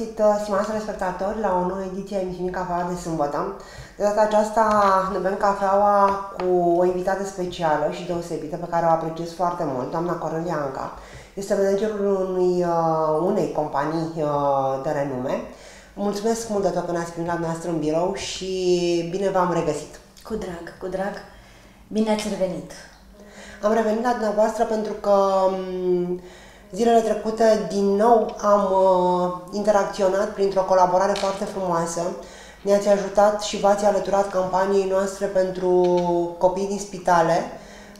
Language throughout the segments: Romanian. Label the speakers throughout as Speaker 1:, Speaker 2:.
Speaker 1: găsit, uh, stimați telespectatori, la o nouă ediție a emisiunii Cafeaua de sâmbătă. De data aceasta ne bem cafeaua cu o invitată specială și deosebită pe care o apreciez foarte mult, doamna Corelia Anca. Este managerul unui, uh, unei companii de renume. Mulțumesc mult de tot că ne-ați primit la noastră în birou și bine v-am regăsit.
Speaker 2: Cu drag, cu drag. Bine ați revenit.
Speaker 1: Am revenit la dumneavoastră pentru că um, Zilele trecute, din nou, am uh, interacționat printr-o colaborare foarte frumoasă. Ne-ați ajutat și v-ați alăturat campaniei noastre pentru copii din spitale.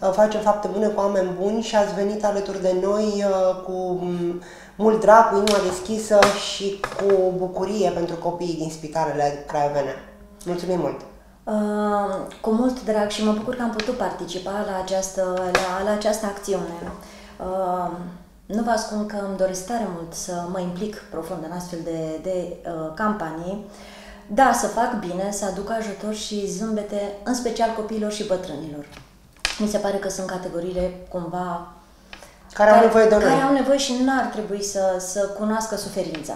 Speaker 1: Uh, facem fapte bune cu oameni buni și ați venit alături de noi uh, cu um, mult drag, cu inima deschisă și cu bucurie pentru copiii din spitalele craiovene. Mulțumim mult!
Speaker 2: Uh, cu mult drag și mă bucur că am putut participa la această, la, la această acțiune. Uh, nu vă ascund că îmi doresc tare mult să mă implic profund în astfel de, de uh, campanii. Da, să fac bine, să aduc ajutor și zâmbete, în special copiilor și bătrânilor. Mi se pare că sunt categoriile cumva
Speaker 1: care, care au nevoie de noi.
Speaker 2: Care au nevoie și nu ar trebui să, să cunoască suferința.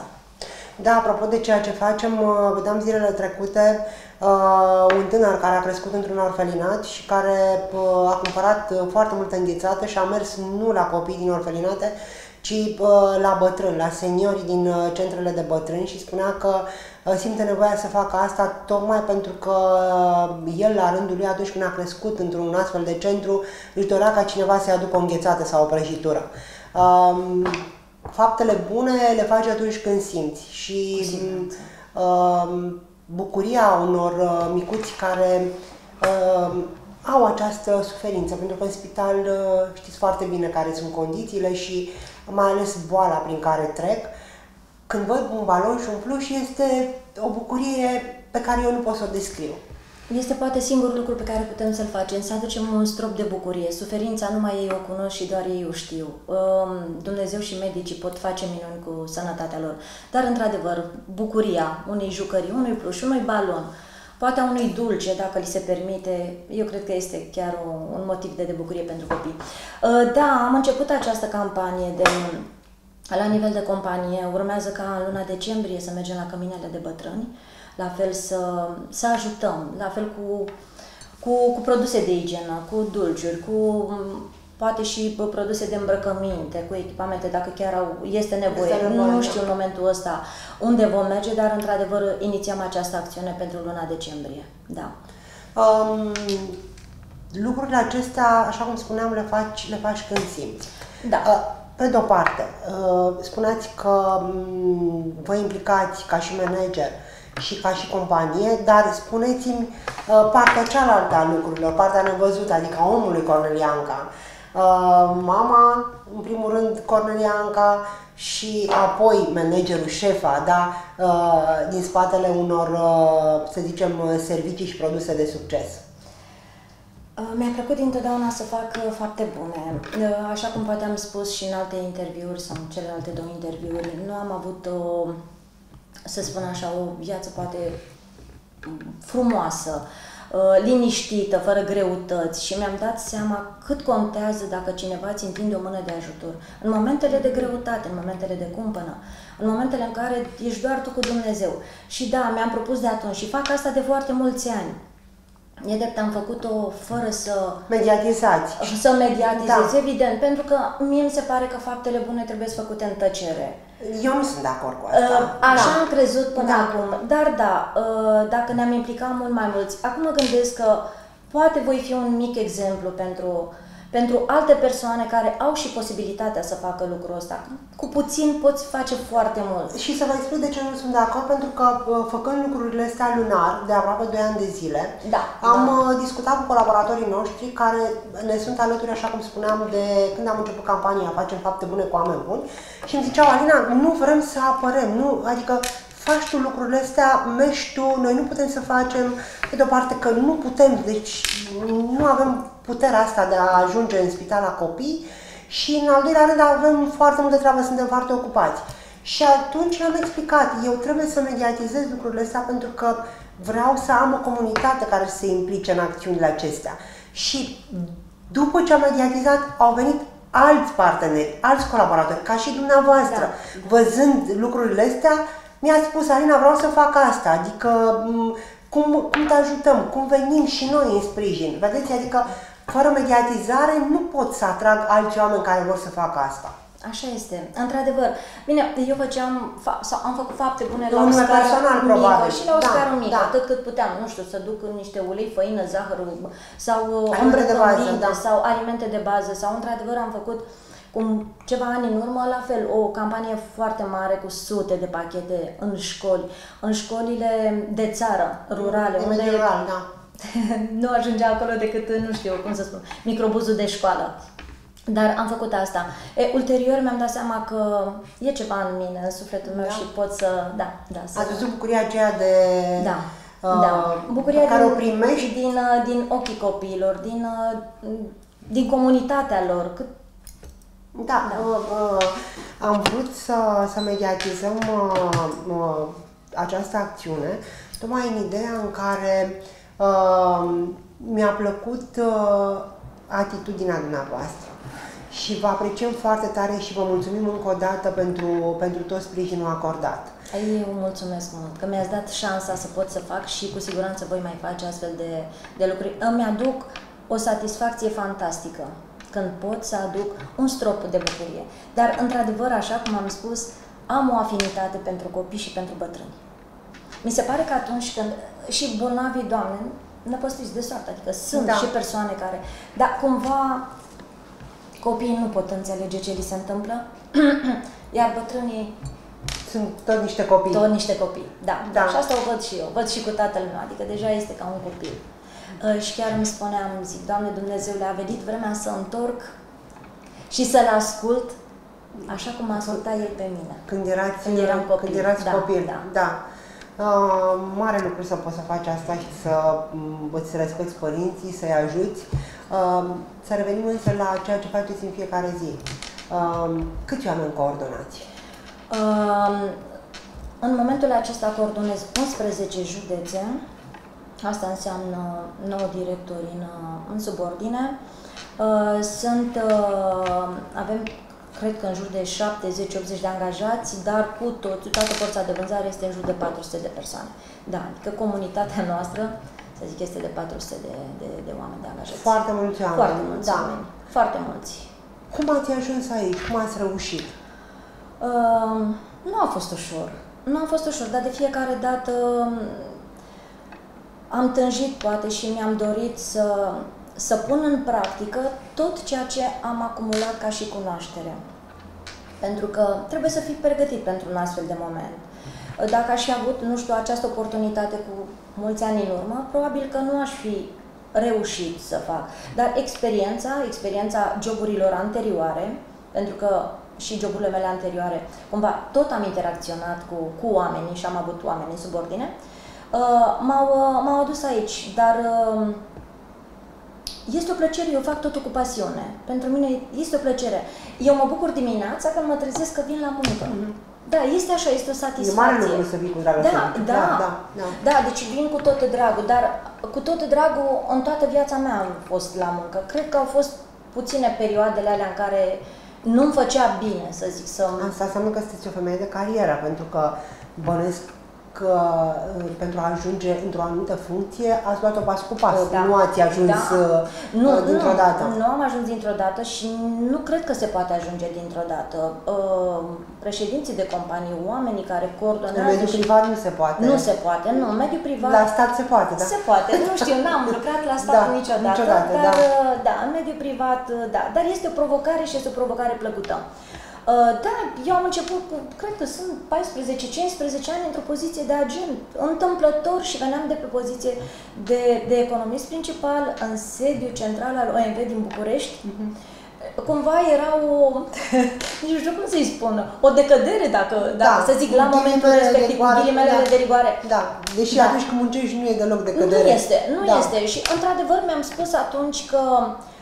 Speaker 1: Da, apropo de ceea ce facem, uh, vedeam zilele trecute uh, un tânăr care a crescut într-un orfelinat și care uh, a cumpărat uh, foarte multă înghețată și a mers nu la copii din orfelinate, ci uh, la bătrâni, la seniori din uh, centrele de bătrâni și spunea că uh, simte nevoia să facă asta tocmai pentru că uh, el, la rândul lui, atunci când a crescut într-un astfel de centru, își dorea ca cineva să-i aducă o înghețată sau o prăjitură. Uh, faptele bune le faci atunci când simți și uh, bucuria unor uh, micuți care uh, au această suferință, pentru că în spital uh, știți foarte bine care sunt condițiile și mai ales boala prin care trec. Când văd un balon și un fluș, este o bucurie pe care eu nu pot să o descriu.
Speaker 2: Este poate singurul lucru pe care putem să-l facem, să aducem un strop de bucurie. Suferința numai ei o cunosc și doar ei o știu. Um, Dumnezeu și medicii pot face minuni cu sănătatea lor. Dar, într-adevăr, bucuria unei jucării, unui pluș, unui balon, poate a unui dulce, dacă li se permite, eu cred că este chiar o, un motiv de, de bucurie pentru copii. Uh, da, am început această campanie de la nivel de companie. Urmează ca în luna decembrie să mergem la căminele de bătrâni la fel să, să ajutăm, la fel cu, cu, cu produse de igienă, cu dulciuri, cu poate și produse de îmbrăcăminte, cu echipamente, dacă chiar au, este nevoie. Este nevoie nu știu în momentul ăsta unde vom merge, dar într-adevăr inițiam această acțiune pentru luna decembrie. Da. Um,
Speaker 1: lucrurile acestea, așa cum spuneam, le faci, le faci când simți.
Speaker 2: Da. Uh,
Speaker 1: pe de-o parte, uh, spuneați că vă implicați ca și manager și ca și companie, dar spuneți-mi uh, partea cealaltă a lucrurilor, partea nevăzută, adică a omului Cornelianca. Uh, mama, în primul rând, Cornelianca și apoi managerul, șefa, da, uh, din spatele unor, uh, să zicem, servicii și produse de succes.
Speaker 2: Uh, mi-a plăcut întotdeauna să fac uh, fapte bune. Uh, așa cum poate am spus și în alte interviuri sau în celelalte două interviuri, nu am avut o să spun așa, o viață poate frumoasă, uh, liniștită, fără greutăți și mi-am dat seama cât contează dacă cineva îți întinde o mână de ajutor. În momentele de greutate, în momentele de cumpănă, în momentele în care ești doar tu cu Dumnezeu. Și da, mi-am propus de atunci și fac asta de foarte mulți ani. E drept, am făcut-o fără să...
Speaker 1: Mediatizați.
Speaker 2: Să mediatizez, da. evident, pentru că mie mi se pare că faptele bune trebuie să făcute în tăcere.
Speaker 1: Eu nu sunt de acord cu asta. Uh,
Speaker 2: așa da. am crezut până da. acum. Dar da, uh, dacă ne-am implicat mult mai mulți, acum mă gândesc că poate voi fi un mic exemplu pentru pentru alte persoane care au și posibilitatea să facă lucrul ăsta. Cu puțin poți face foarte mult.
Speaker 1: Și să vă explic de ce nu sunt de acord, pentru că făcând lucrurile astea lunar, de aproape 2 ani de zile,
Speaker 2: da,
Speaker 1: am
Speaker 2: da.
Speaker 1: Uh, discutat cu colaboratorii noștri care ne sunt alături, așa cum spuneam, de când am început campania Facem fapte bune cu oameni buni și îmi ziceau, Alina, nu vrem să apărăm, nu, adică faci tu lucrurile astea, mergi tu, noi nu putem să facem, pe de o parte că nu putem, deci nu avem puterea asta de a ajunge în spital la copii și în al doilea rând avem foarte multă treabă, suntem foarte ocupați. Și atunci am explicat, eu trebuie să mediatizez lucrurile astea pentru că vreau să am o comunitate care să se implice în acțiunile acestea. Și după ce am mediatizat, au venit alți parteneri, alți colaboratori, ca și dumneavoastră. Da. Văzând lucrurile astea, mi-a spus, Alina, vreau să fac asta, adică cum, cum te ajutăm, cum venim și noi în sprijin. Vedeți, adică fără mediatizare nu pot să atrag alți oameni care vor să facă asta.
Speaker 2: Așa este, într-adevăr. Bine, eu făceam, sau am făcut fapte bune
Speaker 1: la o scară personal,
Speaker 2: mică
Speaker 1: probabil.
Speaker 2: și la o
Speaker 1: da,
Speaker 2: scară mică,
Speaker 1: da.
Speaker 2: atât cât puteam, nu știu, să duc niște ulei, făină, zahăr sau
Speaker 1: alimente de bază, da.
Speaker 2: sau alimente de bază sau într-adevăr am făcut cum ceva ani în urmă, la fel, o campanie foarte mare cu sute de pachete în școli, în școlile de țară, rurale,
Speaker 1: de
Speaker 2: unde
Speaker 1: rural, da.
Speaker 2: nu ajungea acolo decât, nu știu cum să spun, microbuzul de școală. Dar am făcut asta. E, ulterior mi-am dat seama că e ceva în mine, în sufletul meu da. și pot să... Da, da. Să...
Speaker 1: Ați văzut bucuria aceea de...
Speaker 2: Da. Uh, da. Bucuria
Speaker 1: care
Speaker 2: din,
Speaker 1: o primești?
Speaker 2: Din, uh, din ochii copiilor, din, uh, din comunitatea lor. Cât...
Speaker 1: Da, da. Uh, uh, am vrut să, să mediatizăm uh, uh, această acțiune tocmai în ideea în care uh, mi-a plăcut uh, atitudinea dumneavoastră și vă apreciem foarte tare și vă mulțumim încă o dată pentru, pentru tot sprijinul acordat.
Speaker 2: Eu mulțumesc mult că mi-ați dat șansa să pot să fac și cu siguranță voi mai face astfel de, de lucruri. Îmi aduc o satisfacție fantastică când pot să aduc un strop de bucurie. Dar, într-adevăr, așa cum am spus, am o afinitate pentru copii și pentru bătrâni. Mi se pare că atunci când și bolnavii, Doamne, năpăstuiți de soartă, adică sunt da. și persoane care, dar cumva Copiii nu pot înțelege ce li se întâmplă, iar bătrânii
Speaker 1: sunt tot niște copii.
Speaker 2: Tot niște copii, da. da. Și asta o văd și eu. Văd și cu tatăl meu, adică deja este ca un copil. Uh, și chiar îmi spuneam, zic, Doamne Dumnezeu, le-a venit vremea să întorc și să-L ascult așa cum a ascultat El pe mine.
Speaker 1: Când erați, când eram copil. Când erați
Speaker 2: da,
Speaker 1: copil.
Speaker 2: Da.
Speaker 1: da. Uh, mare lucru să poți să faci asta și să mm, îți respecti părinții, să-i ajuți. Uh, să revenim însă la ceea ce faceți în fiecare zi. Uh, câți oameni coordonați?
Speaker 2: Uh, în momentul acesta coordonez 11 județe. Asta înseamnă 9 directori în, în subordine. Uh, sunt, uh, avem cred că în jur de 70-80 de angajați, dar cu tot, toată forța de vânzare este în jur de 400 de persoane. Da, adică comunitatea noastră, să zic, este de 400 de, de, de oameni de angajați.
Speaker 1: Foarte mulți oameni.
Speaker 2: Foarte mulți da. oameni. Foarte mulți.
Speaker 1: Cum ați ajuns aici? Cum ați reușit?
Speaker 2: Uh, nu a fost ușor. Nu a fost ușor, dar de fiecare dată um, am tânjit poate și mi-am dorit să să pun în practică tot ceea ce am acumulat ca și cunoaștere. Pentru că trebuie să fii pregătit pentru un astfel de moment. Dacă aș fi avut, nu știu, această oportunitate cu mulți ani în urmă, probabil că nu aș fi reușit să fac. Dar experiența, experiența joburilor anterioare, pentru că și joburile mele anterioare, cumva tot am interacționat cu, cu oamenii și am avut oameni în subordine, uh, m-au, uh, m-au adus aici. Dar uh, este o plăcere, eu fac totul cu pasiune. Pentru mine este o plăcere. Eu mă bucur dimineața când mă trezesc că vin la muncă. Mm-hmm. Da, este așa, este o satisfacție.
Speaker 1: E mare lucru să vii cu dragul
Speaker 2: da, da, da, da, da. Da, deci vin cu tot dragul, dar cu tot dragul în toată viața mea am fost la muncă. Cred că au fost puține perioadele alea în care nu-mi făcea bine, să zic, să...
Speaker 1: Asta înseamnă că sunteți o femeie de carieră, pentru că bănesc că uh, pentru a ajunge într-o anumită funcție ați luat-o pas cu pas, da. nu ați ajuns da. Uh,
Speaker 2: nu,
Speaker 1: dintr-o dată.
Speaker 2: Nu am ajuns dintr-o dată și nu cred că se poate ajunge dintr-o dată. Uh, președinții de companii, oamenii care coordonează...
Speaker 1: În mediul privat nu se poate.
Speaker 2: Nu se poate, nu. În mediul privat...
Speaker 1: La stat se poate, da?
Speaker 2: Se poate. Nu știu, n-am lucrat la stat da, niciodată,
Speaker 1: niciodată,
Speaker 2: dar
Speaker 1: da.
Speaker 2: da, în mediul privat, da. Dar este o provocare și este o provocare plăcută. Uh, da, eu am început cu, cred că sunt 14-15 ani într-o poziție de agent, întâmplător și veneam de pe poziție de, de economist principal în sediu central al OMV din București. Uh-huh. Cumva era o, nici nu știu cum să-i spun, o decădere, dacă, da, dacă să zic, la momentul respectiv, cu ghilimele da, de rigoare.
Speaker 1: Da, deși da. atunci când muncești nu e deloc decădere.
Speaker 2: Nu este, nu da. este. Și într-adevăr mi-am spus atunci că uh, Uh,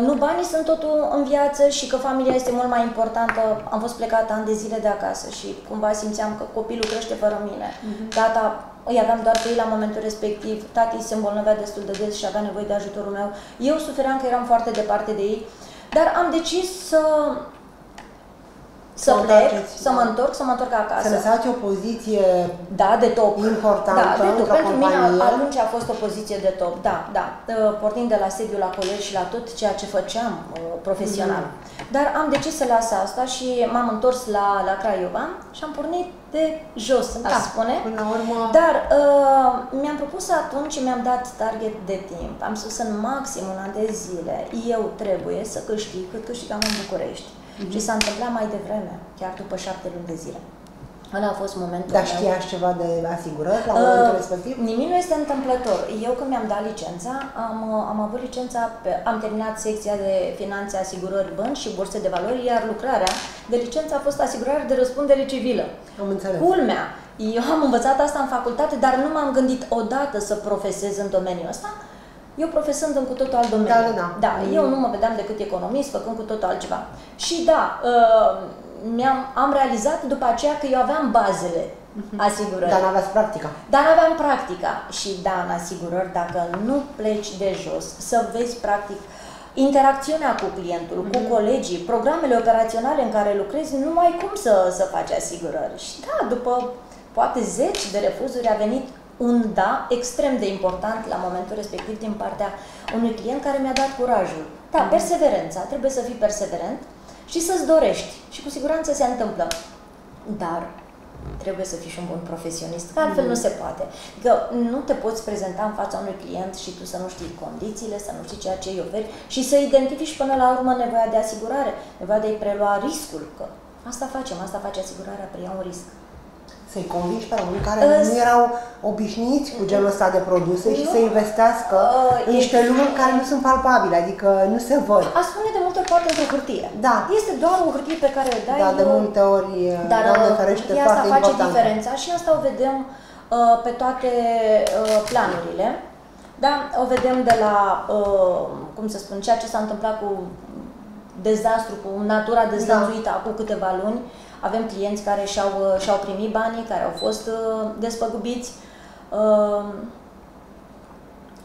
Speaker 2: nu banii sunt totul în viață și că familia este mult mai importantă. Am fost plecată ani de zile de acasă și cumva simțeam că copilul crește fără mine. Uh-huh. Tata, îi aveam doar pe ei la momentul respectiv, tati se îmbolnăvea destul de des și avea nevoie de ajutorul meu. Eu sufeream că eram foarte departe de ei, dar am decis să să plec, să mă întorc, să mă întorc acasă.
Speaker 1: Să lăsați o poziție
Speaker 2: da, de top.
Speaker 1: importantă
Speaker 2: da, de top. Pentru
Speaker 1: companie.
Speaker 2: mine atunci a fost o poziție de top, da, da. Uh, pornind de la sediul la colegi și la tot ceea ce făceam uh, profesional. Mm-hmm. Dar am decis să las asta și m-am întors la, la Craiova și am pornit de jos, da, aș spune.
Speaker 1: Până la urmă...
Speaker 2: Dar uh, mi-am propus atunci, mi-am dat target de timp. Am spus în maxim un an de zile, eu trebuie să câștig cât câștigam în București. Mm-hmm. Și s-a întâmplat mai devreme, chiar după șapte luni de zile. Ăla a fost momentul
Speaker 1: Dar știați meu. ceva de asigurări la momentul uh, respectiv?
Speaker 2: Nimic nu este întâmplător. Eu când mi-am dat licența, am, am avut licența, pe, am terminat secția de finanțe, asigurări, bănci și burse de valori, iar lucrarea de licență a fost asigurare de răspundere civilă.
Speaker 1: Am înțeles.
Speaker 2: Culmea, eu am învățat asta în facultate, dar nu m-am gândit odată să profesez în domeniul ăsta, eu profesând în cu totul alt domeniu.
Speaker 1: Da, da, da.
Speaker 2: da mm. eu nu mă vedeam decât economist, făcând cu totul altceva. Și da, uh, mi-am, am realizat după aceea că eu aveam bazele mhm. asigurări.
Speaker 1: Dar nu aveați practica.
Speaker 2: Dar nu aveam practica. Și da, în asigurări, dacă nu pleci de jos, să vezi practic interacțiunea cu clientul, mm-hmm. cu mhm. colegii, programele operaționale în care lucrezi, nu ai cum să, să faci asigurări. Și da, după poate zeci de refuzuri a venit un da extrem de important la momentul respectiv din partea unui client care mi-a dat curajul. Da, mhm. perseverența, trebuie să fii perseverent și să-ți dorești. Și cu siguranță se întâmplă. Dar trebuie să fii și un bun profesionist, că altfel mm. nu se poate. Că nu te poți prezenta în fața unui client și tu să nu știi condițiile, să nu știi ceea ce îi oferi și să identifici până la urmă nevoia de asigurare, nevoia de a-i prelua riscul, că asta facem, asta face asigurarea, preia un risc
Speaker 1: să-i convingi pe oameni care uh, nu erau obișnuiți cu genul ăsta de produse nu, și să investească uh, în niște lucruri care nu sunt palpabile, adică nu se văd.
Speaker 2: A spune de multe ori poate într-o hârtie.
Speaker 1: Da.
Speaker 2: Este doar o hârtie pe care o dai.
Speaker 1: Da, de multe ori,
Speaker 2: dar
Speaker 1: Doamne ferește,
Speaker 2: asta foarte face importantă. diferența și asta o vedem uh, pe toate uh, planurile. Da, o vedem de la, uh, cum să spun, ceea ce s-a întâmplat cu dezastru, cu natura dezlănțuită da. acum câteva luni, avem clienți care și-au, uh, și-au primit banii, care au fost uh, despăgubiți. Uh,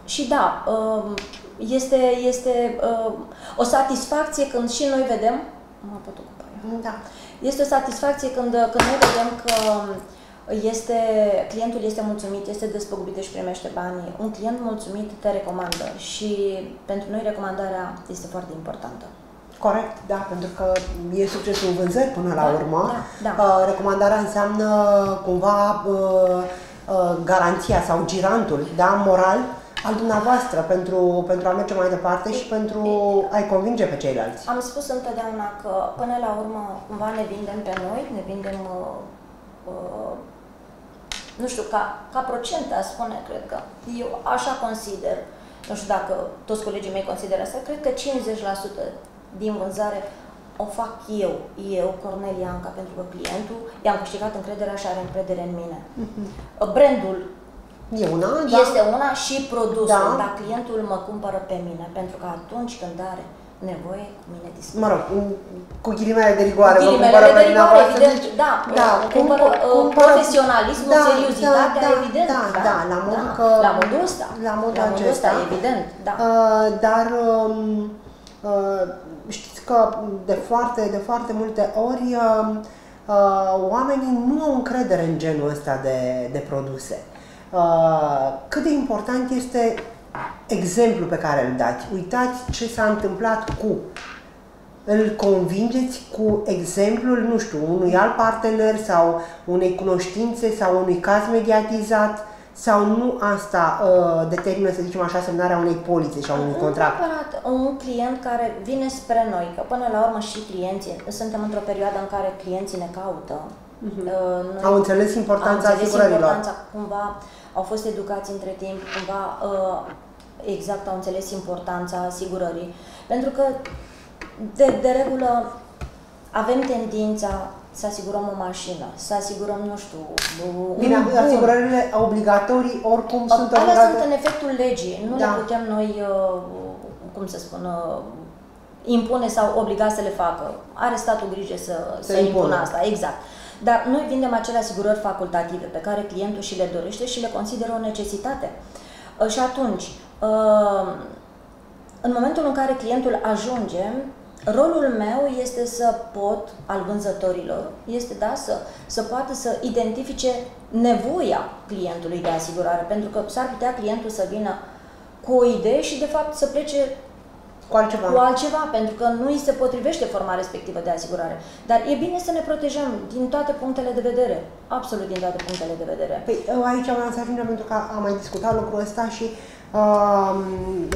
Speaker 2: și da, uh, este, este uh, o satisfacție când și noi vedem, mă pot ocupa eu.
Speaker 1: Da.
Speaker 2: Este o satisfacție când, când noi vedem că este, clientul este mulțumit, este despăgubit și primește banii. Un client mulțumit te recomandă și pentru noi recomandarea este foarte importantă.
Speaker 1: Corect, da, pentru că e succesul vânzări până la
Speaker 2: da,
Speaker 1: urmă.
Speaker 2: Da, da. Uh,
Speaker 1: recomandarea înseamnă cumva uh, uh, garanția sau girantul da, moral al dumneavoastră pentru, pentru a merge mai departe și pentru a-i convinge pe ceilalți.
Speaker 2: Am spus întotdeauna că până la urmă cumva ne vindem pe noi, ne vindem uh, uh, nu știu, ca, ca procent, a spune, cred că. Eu așa consider. Nu știu dacă toți colegii mei consideră asta, cred că 50% din vânzare o fac eu, eu, Cornelia Anca, pentru că clientul i-am câștigat încrederea și are încredere în mine. Uh-huh. Brandul
Speaker 1: E una, da.
Speaker 2: Este una și produsul, da. dar clientul mă cumpără pe mine, pentru că atunci când are nevoie, cu mine discută.
Speaker 1: Mă rog, cu ghilimele de rigoare,
Speaker 2: cu ghilimele de rigoare, evident, deci, da, da cumpără, uh, cumpără profesionalismul, da, seriozitatea, da, evident.
Speaker 1: Da, da, da, la modul da, că...
Speaker 2: La modul ăsta.
Speaker 1: La modul,
Speaker 2: la
Speaker 1: modul
Speaker 2: ăsta, evident, da.
Speaker 1: Uh, dar... Um, uh, știți că de foarte, de foarte multe ori uh, uh, oamenii nu au încredere în genul ăsta de, de produse. Uh, cât de important este exemplul pe care îl dați. Uitați ce s-a întâmplat cu îl convingeți cu exemplul, nu știu, unui alt partener sau unei cunoștințe sau unui caz mediatizat sau nu asta uh, determină, să zicem așa, semnarea unei polițe sau unui contract?
Speaker 2: Nu un client care vine spre noi, că până la urmă și clienții, suntem într-o perioadă în care clienții ne caută.
Speaker 1: Uh-huh. Uh, noi au înțeles importanța
Speaker 2: au înțeles
Speaker 1: asigurărilor.
Speaker 2: Importanța, cumva au fost educați între timp, cumva uh, exact au înțeles importanța asigurării. Pentru că, de, de regulă, avem tendința să asigurăm o mașină, să asigurăm, nu știu,
Speaker 1: Bine, un asigurările obligatorii oricum a, sunt
Speaker 2: obligatorii. Alea sunt în efectul legii, nu da. le putem noi, uh, cum să spun, uh, impune sau obliga să le facă. Are statul grijă să, să, să impună asta, exact. Dar noi vindem acele asigurări facultative pe care clientul și le dorește și le consideră o necesitate. Uh, și atunci, în momentul în care clientul ajunge, rolul meu este să pot, al vânzătorilor, este da, să, să poată să identifice nevoia clientului de asigurare, pentru că s-ar putea clientul să vină cu o idee și de fapt să plece
Speaker 1: cu altceva.
Speaker 2: Cu altceva, pentru că nu îi se potrivește forma respectivă de asigurare. Dar e bine să ne protejăm din toate punctele de vedere. Absolut din toate punctele de vedere.
Speaker 1: Păi aici vreau să ajungem pentru că am mai discutat lucrul ăsta și uh,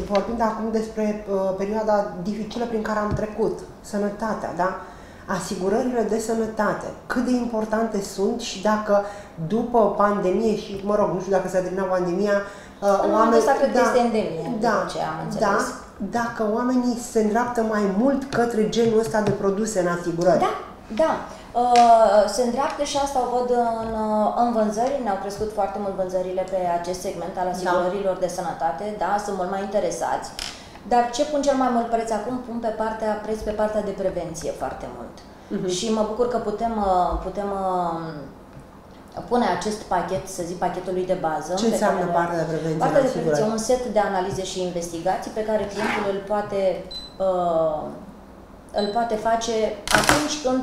Speaker 1: vorbind acum despre uh, perioada dificilă prin care am trecut, sănătatea, da? asigurările de sănătate, cât de importante sunt și dacă după pandemie și, mă rog, nu știu dacă s-a terminat pandemia,
Speaker 2: uh, oamenii... Asta cred da, că este endemie, da, ce am înțeles. Da,
Speaker 1: dacă oamenii se îndreaptă mai mult către genul ăsta de produse în asigurări.
Speaker 2: Da, da. Uh, se îndreaptă și asta o văd în, uh, în vânzări, ne-au crescut foarte mult vânzările pe acest segment al da. asigurărilor da. de sănătate, da, sunt mult mai interesați. Dar ce pun cel mai mult preț acum? Pun pe partea, preț pe partea de prevenție foarte mult. Uh-huh. Și mă bucur că putem, uh, putem pune acest pachet, să zic, pachetului de bază.
Speaker 1: Ce înseamnă care, partea de prevenție?
Speaker 2: Partea de prevenție, un set de analize și investigații pe care clientul îl poate, uh, îl poate face atunci când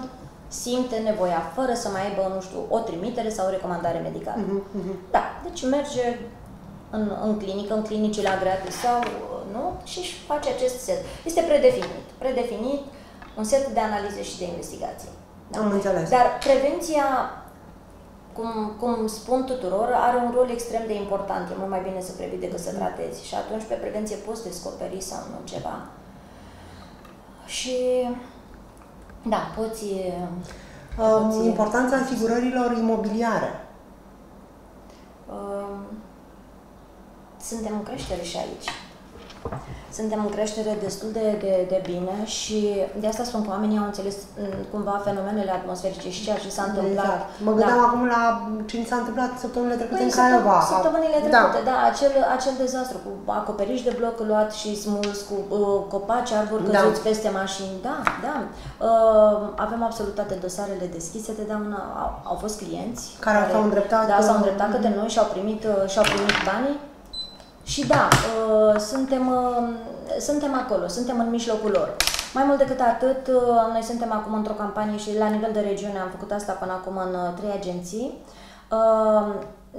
Speaker 2: simte nevoia, fără să mai aibă, nu știu, o trimitere sau o recomandare medicală. Uh-huh, uh-huh. Da, deci merge în, în clinică, în clinicile agreate sau nu, și își face acest set. Este predefinit. Predefinit un set de analize și de investigații.
Speaker 1: Da? Am înțeles.
Speaker 2: Dar prevenția cum, cum spun tuturor, are un rol extrem de important. E mult mai bine să previi decât să tratezi. Și atunci pe prevenție poți descoperi sau nu ceva. Și da, poți...
Speaker 1: poți importanța asigurărilor imobiliare.
Speaker 2: Suntem în creștere și aici suntem în creștere destul de, de, de bine și de asta spun că oamenii au înțeles mm, cumva fenomenele atmosferice și ceea ce s-a întâmplat. Exact.
Speaker 1: Mă gândeam la... acum la ce s-a întâmplat săptămânile trecute păi, în Craiova.
Speaker 2: Săptămânile da. trecute, da, da acel, acel dezastru cu acoperiș de bloc luat și smuls, cu uh, copaci, arbori da. căzuți da. peste mașini. Da, da. Uh, avem absolut toate dosarele deschise de daună. Au, au fost clienți
Speaker 1: care, care s-au îndreptat,
Speaker 2: da, s-au îndreptat către noi și au primit, uh, și-au primit banii și da, uh, suntem, uh, suntem acolo, suntem în mijlocul lor. Mai mult decât atât, uh, noi suntem acum într-o campanie și la nivel de regiune am făcut asta până acum în trei agenții.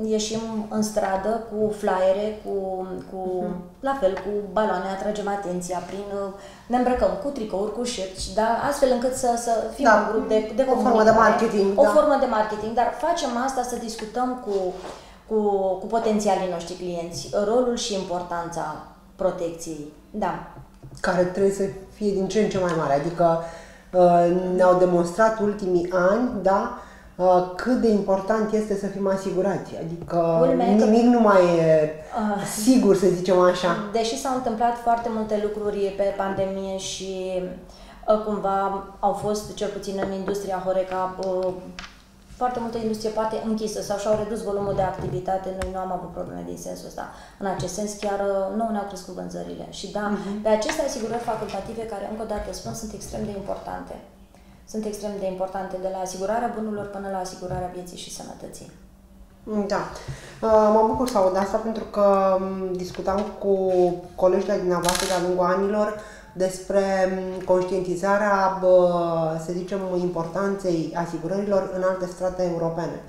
Speaker 2: Ieșim în stradă cu flyere, cu, cu uh-huh. la fel, cu baloane, atragem atenția prin, ne îmbrăcăm cu tricouri, cu șerci, da? astfel încât să, să fim da, un grup de, de
Speaker 1: o formă de marketing.
Speaker 2: O da. formă de marketing, dar facem asta să discutăm cu cu, cu potențialii noștri clienți, rolul și importanța protecției. Da.
Speaker 1: Care trebuie să fie din ce în ce mai mare. Adică uh, ne-au demonstrat ultimii ani, da, uh, cât de important este să fim asigurați. Adică Ulme, nimic că... nu mai e uh, sigur, să zicem așa.
Speaker 2: Deși s-au întâmplat foarte multe lucruri pe pandemie și cumva au fost, cel puțin în industria Horeca, foarte multă industrie poate închisă sau și-au redus volumul de activitate, noi nu am avut probleme din sensul ăsta. În acest sens, chiar uh, nu ne-au crescut vânzările. Și da, uh-huh. pe aceste asigurări facultative, care încă o dată spun, sunt extrem de importante. Sunt extrem de importante, de la asigurarea bunurilor până la asigurarea vieții și sănătății.
Speaker 1: Da. Uh, mă bucur să aud asta pentru că um, discutam cu colegii de dumneavoastră de-a lungul anilor despre mm, conștientizarea, să zicem, importanței asigurărilor în alte strate europene.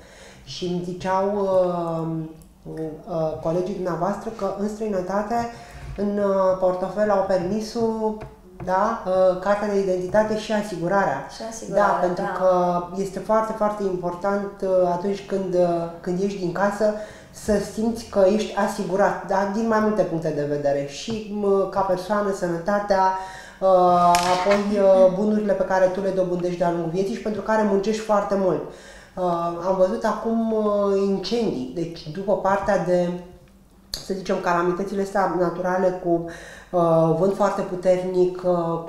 Speaker 1: Și îmi ziceau uh, uh, colegii dumneavoastră că în străinătate, în uh, portofel au permisul da, cartea de identitate și asigurarea.
Speaker 2: Și asigurarea,
Speaker 1: da, pentru
Speaker 2: da.
Speaker 1: că este foarte, foarte important atunci când, când ieși din casă să simți că ești asigurat, da? din mai multe puncte de vedere, și ca persoană, sănătatea, uh, apoi uh, bunurile pe care tu le dobândești de-a lungul vieții și pentru care muncești foarte mult. Uh, am văzut acum incendii, deci după partea de, să zicem, calamitățile astea naturale cu vânt foarte puternic,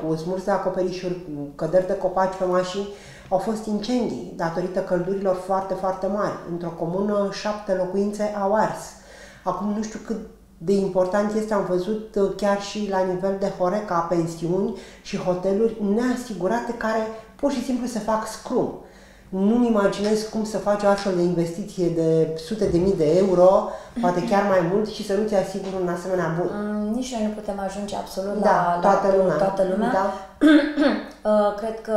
Speaker 1: cu smurs de acoperișuri, cu căderi de copaci pe mașini, au fost incendii datorită căldurilor foarte, foarte mari. Într-o comună, șapte locuințe au ars. Acum nu știu cât de important este, am văzut uh, chiar și la nivel de Horeca, pensiuni și hoteluri neasigurate care pur și simplu se fac scrum. nu-mi imaginez cum să faci o astfel de investiție de sute de mii de euro, poate chiar mai mult, și să nu ți asiguri un asemenea bun.
Speaker 2: Mm, nici noi nu putem ajunge absolut
Speaker 1: da,
Speaker 2: la,
Speaker 1: toată
Speaker 2: la
Speaker 1: lumea.
Speaker 2: toată lumea.
Speaker 1: Da.
Speaker 2: Uh, Cred că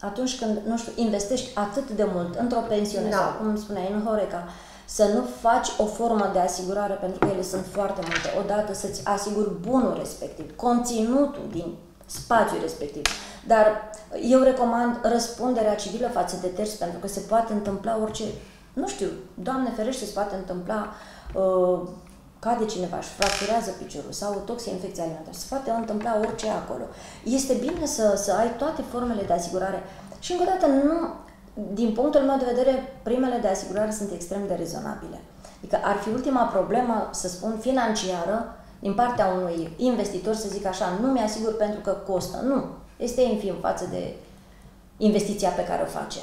Speaker 2: atunci când, nu știu, investești atât de mult într-o pensiune
Speaker 1: Da.
Speaker 2: sau, cum spuneai, în Horeca, să nu faci o formă de asigurare, pentru că ele sunt foarte multe. Odată să-ți asiguri bunul respectiv, conținutul din spațiul respectiv. Dar eu recomand răspunderea civilă față de terți, pentru că se poate întâmpla orice, nu știu, Doamne ferește, se poate întâmpla uh, cade cineva și fracturează piciorul sau o toxie infecție alimentară, se poate întâmpla orice acolo. Este bine să, să ai toate formele de asigurare și încă o dată nu, din punctul meu de vedere, primele de asigurare sunt extrem de rezonabile. Adică ar fi ultima problemă, să spun, financiară din partea unui investitor să zic așa, nu mi-asigur pentru că costă. Nu. Este infim față de investiția pe care o face.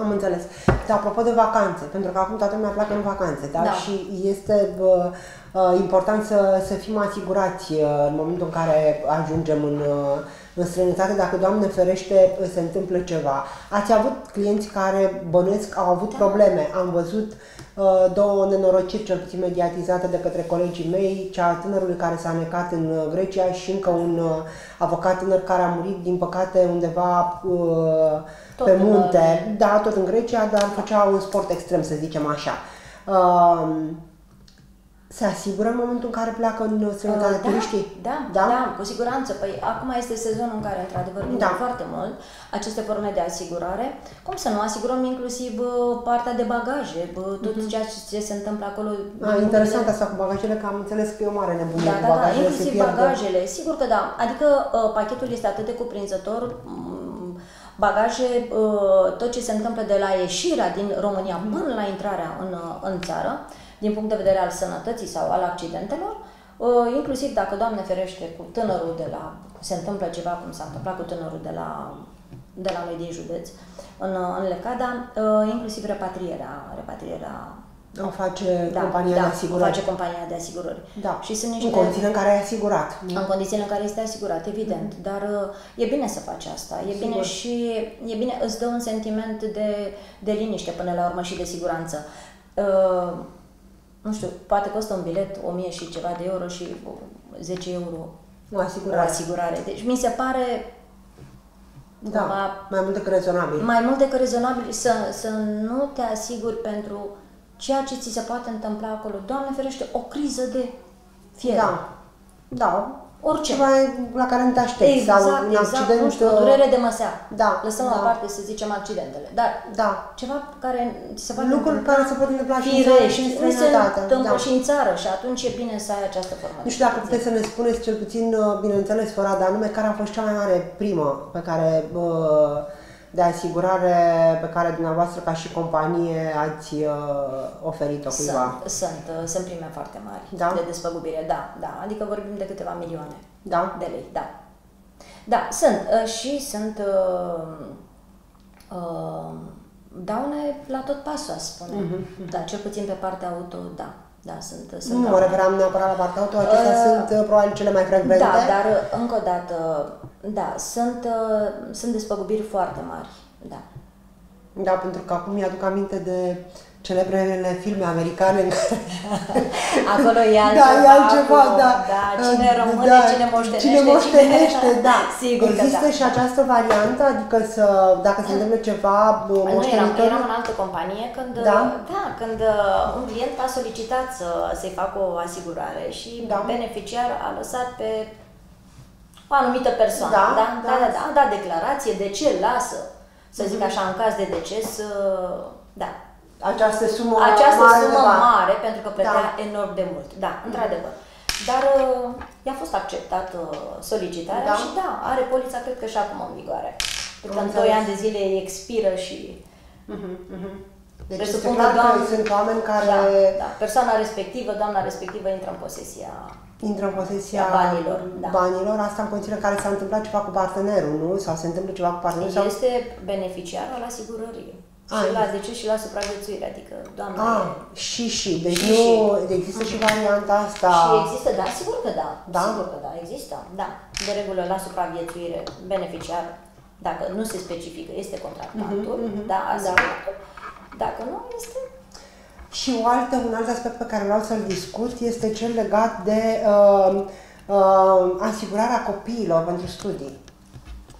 Speaker 1: Am înțeles. Dar apropo de vacanțe, pentru că acum toată lumea pleacă în vacanțe, da?
Speaker 2: Da.
Speaker 1: Și este bă, uh, important să, să fim asigurați uh, în momentul în care ajungem în, uh, în străinătate, dacă, Doamne ferește, se întâmplă ceva. Ați avut clienți care bănuiesc au avut probleme. Am văzut uh, două nenorociri, cel puțin mediatizate de către colegii mei, cea a tânărului care s-a necat în uh, Grecia și încă un uh, avocat tânăr care a murit, din păcate, undeva uh,
Speaker 2: Tot
Speaker 1: pe
Speaker 2: în,
Speaker 1: munte, da, tot în Grecia, dar făcea un sport extrem, să zicem așa. Uh, se asigură în momentul în care pleacă în străinătate
Speaker 2: Uh,
Speaker 1: turiștii?
Speaker 2: Da, da, da, cu siguranță. Păi acum este sezonul în care, într-adevăr, vin
Speaker 1: Da.
Speaker 2: foarte mult aceste forme de asigurare. Cum să nu asigurăm inclusiv uh, partea de bagaje, uh, tot ceea ce se întâmplă acolo.
Speaker 1: Mhm. Ah, interesant asta cu bagajele, că am înțeles că e o mare nebunie
Speaker 2: Da,
Speaker 1: cu
Speaker 2: da, da,
Speaker 1: bagajele, se
Speaker 2: inclusiv
Speaker 1: pierde.
Speaker 2: bagajele. Sigur că da. Adică uh, pachetul este atât de cuprinzător, mm, bagaje, uh, tot ce se întâmplă de la ieșirea din România până la intrarea în, uh, în țară, din punct de vedere al sănătății sau al accidentelor, uh, inclusiv dacă, Doamne ferește, cu tânărul de la, se întâmplă ceva cum s-a întâmplat cu tânărul de la, de la noi din județ, în, uh, în Lecada, uh, inclusiv repatrierea, repatrierea
Speaker 1: O face compania
Speaker 2: da,
Speaker 1: de asigurări.
Speaker 2: face compania de asigurări.
Speaker 1: Da.
Speaker 2: Și sunt
Speaker 1: În
Speaker 2: niște...
Speaker 1: condițiile în care ai asigurat.
Speaker 2: În condițiile în care este asigurat, evident, dar uh, e bine să faci asta. E bine
Speaker 1: Sigur.
Speaker 2: și e bine, îți dă un sentiment de, de liniște până la urmă și de siguranță. Uh, nu știu, poate costă un bilet 1000 și ceva de euro și uh, 10 euro
Speaker 1: O
Speaker 2: o
Speaker 1: asigurare.
Speaker 2: asigurare. Deci mi se pare
Speaker 1: Da,
Speaker 2: cumva
Speaker 1: mai mult decât rezonabil.
Speaker 2: mai mult decât rezonabil să, să nu te asiguri pentru ceea ce ți se poate întâmpla acolo. Doamne ferește, o criză de fier.
Speaker 1: Da. Da.
Speaker 2: Orice.
Speaker 1: Ceva la care nu te aștepți.
Speaker 2: Exact,
Speaker 1: sau un
Speaker 2: exact,
Speaker 1: accident.
Speaker 2: nu știu, o durere de măsea.
Speaker 1: Da,
Speaker 2: Lăsăm
Speaker 1: da.
Speaker 2: la parte, să zicem, accidentele. Dar
Speaker 1: Da.
Speaker 2: ceva care ți se poate
Speaker 1: Lucruri
Speaker 2: întâmpla
Speaker 1: care se pot întâmpla și în țară
Speaker 2: firești,
Speaker 1: și în
Speaker 2: nu se
Speaker 1: străinătate.
Speaker 2: întâmplă
Speaker 1: Da.
Speaker 2: și în țară și atunci e bine să ai această formă.
Speaker 1: Nu știu dacă puteți să ne spuneți cel puțin, uh, bineînțeles, fără a da nume, care a fost cea mai mare primă pe care, uh, de asigurare pe care dumneavoastră ca și companie ați uh, oferit-o cuiva.
Speaker 2: Sunt, sunt, uh, sunt prime foarte mari
Speaker 1: Da?
Speaker 2: de despăgubire, da, da, adică vorbim de câteva milioane
Speaker 1: Da?
Speaker 2: de lei, da. Da, sunt uh, și sunt uh, uh, daune la tot pasul, aș spune. Da, cel puțin pe partea auto, da. Da, sunt, sunt
Speaker 1: Nu mă
Speaker 2: daune.
Speaker 1: referam neapărat la partea auto, acestea
Speaker 2: Uh,
Speaker 1: sunt uh, probabil cele mai frecvente.
Speaker 2: Da, dar uh, încă o dată, da, sunt, uh, sunt despăgubiri foarte mari, da.
Speaker 1: Da, pentru că acum mi-aduc aminte de celebrele filme americane în care
Speaker 2: Acolo e
Speaker 1: Da,
Speaker 2: altceva.
Speaker 1: e altceva,
Speaker 2: acolo,
Speaker 1: da.
Speaker 2: da. Cine
Speaker 1: Uh,
Speaker 2: rămâne,
Speaker 1: da,
Speaker 2: cine moștenește.
Speaker 1: Cine moștenește, da.
Speaker 2: Sigur
Speaker 1: Există
Speaker 2: că da.
Speaker 1: și această variantă, adică să, dacă se întâmplă ceva bă,
Speaker 2: Noi eram,
Speaker 1: moștenitor,
Speaker 2: eram în altă companie când,
Speaker 1: Da?
Speaker 2: da, când uh, un client a solicitat să, să-i facă o asigurare și
Speaker 1: Da.
Speaker 2: beneficiar a lăsat pe o anumită persoană.
Speaker 1: Da,
Speaker 2: da,
Speaker 1: da.
Speaker 2: da, da, da, a dat declarație de ce lasă, să zic
Speaker 1: Mhm.
Speaker 2: așa, în caz de deces, uh, da,
Speaker 1: această sumă
Speaker 2: această
Speaker 1: mare
Speaker 2: sumă
Speaker 1: de bani.
Speaker 2: mare pentru că plătea
Speaker 1: Da.
Speaker 2: enorm de mult. Da, într-adevăr. Dar uh, i-a fost acceptat uh, solicitarea
Speaker 1: Da.
Speaker 2: și da, are polița cred că și acum în vigoare. Pentru că în
Speaker 1: înțeles.
Speaker 2: 2 ani de zile îi expiră și
Speaker 1: Mhm, mhm. Deci
Speaker 2: Presupun
Speaker 1: este
Speaker 2: că
Speaker 1: clar că
Speaker 2: doamne-
Speaker 1: sunt oameni care
Speaker 2: da, da, persoana respectivă, doamna respectivă intră în posesia
Speaker 1: intră în posesia
Speaker 2: A banilor, da.
Speaker 1: banilor, asta în condițiile în care s-a întâmplat ceva cu partenerul, nu? Sau se întâmplă ceva cu partenerul? Sau...
Speaker 2: Este beneficiar al asigurării.
Speaker 1: A,
Speaker 2: și la
Speaker 1: este.
Speaker 2: deces și la supraviețuire, adică doamna
Speaker 1: Ah,
Speaker 2: e...
Speaker 1: și și. Deci
Speaker 2: Și,
Speaker 1: nu
Speaker 2: și.
Speaker 1: există și varianta asta.
Speaker 2: Și există, da, sigur că da.
Speaker 1: Da?
Speaker 2: Sigur că da, există. Da. De regulă la supraviețuire, beneficiar, Dacă nu se specifică, este contractantul, mm-hmm, da, da. Dacă nu, este
Speaker 1: și o altă, un alt aspect pe care vreau să-l discut este cel legat de uh, uh, asigurarea copiilor pentru studii.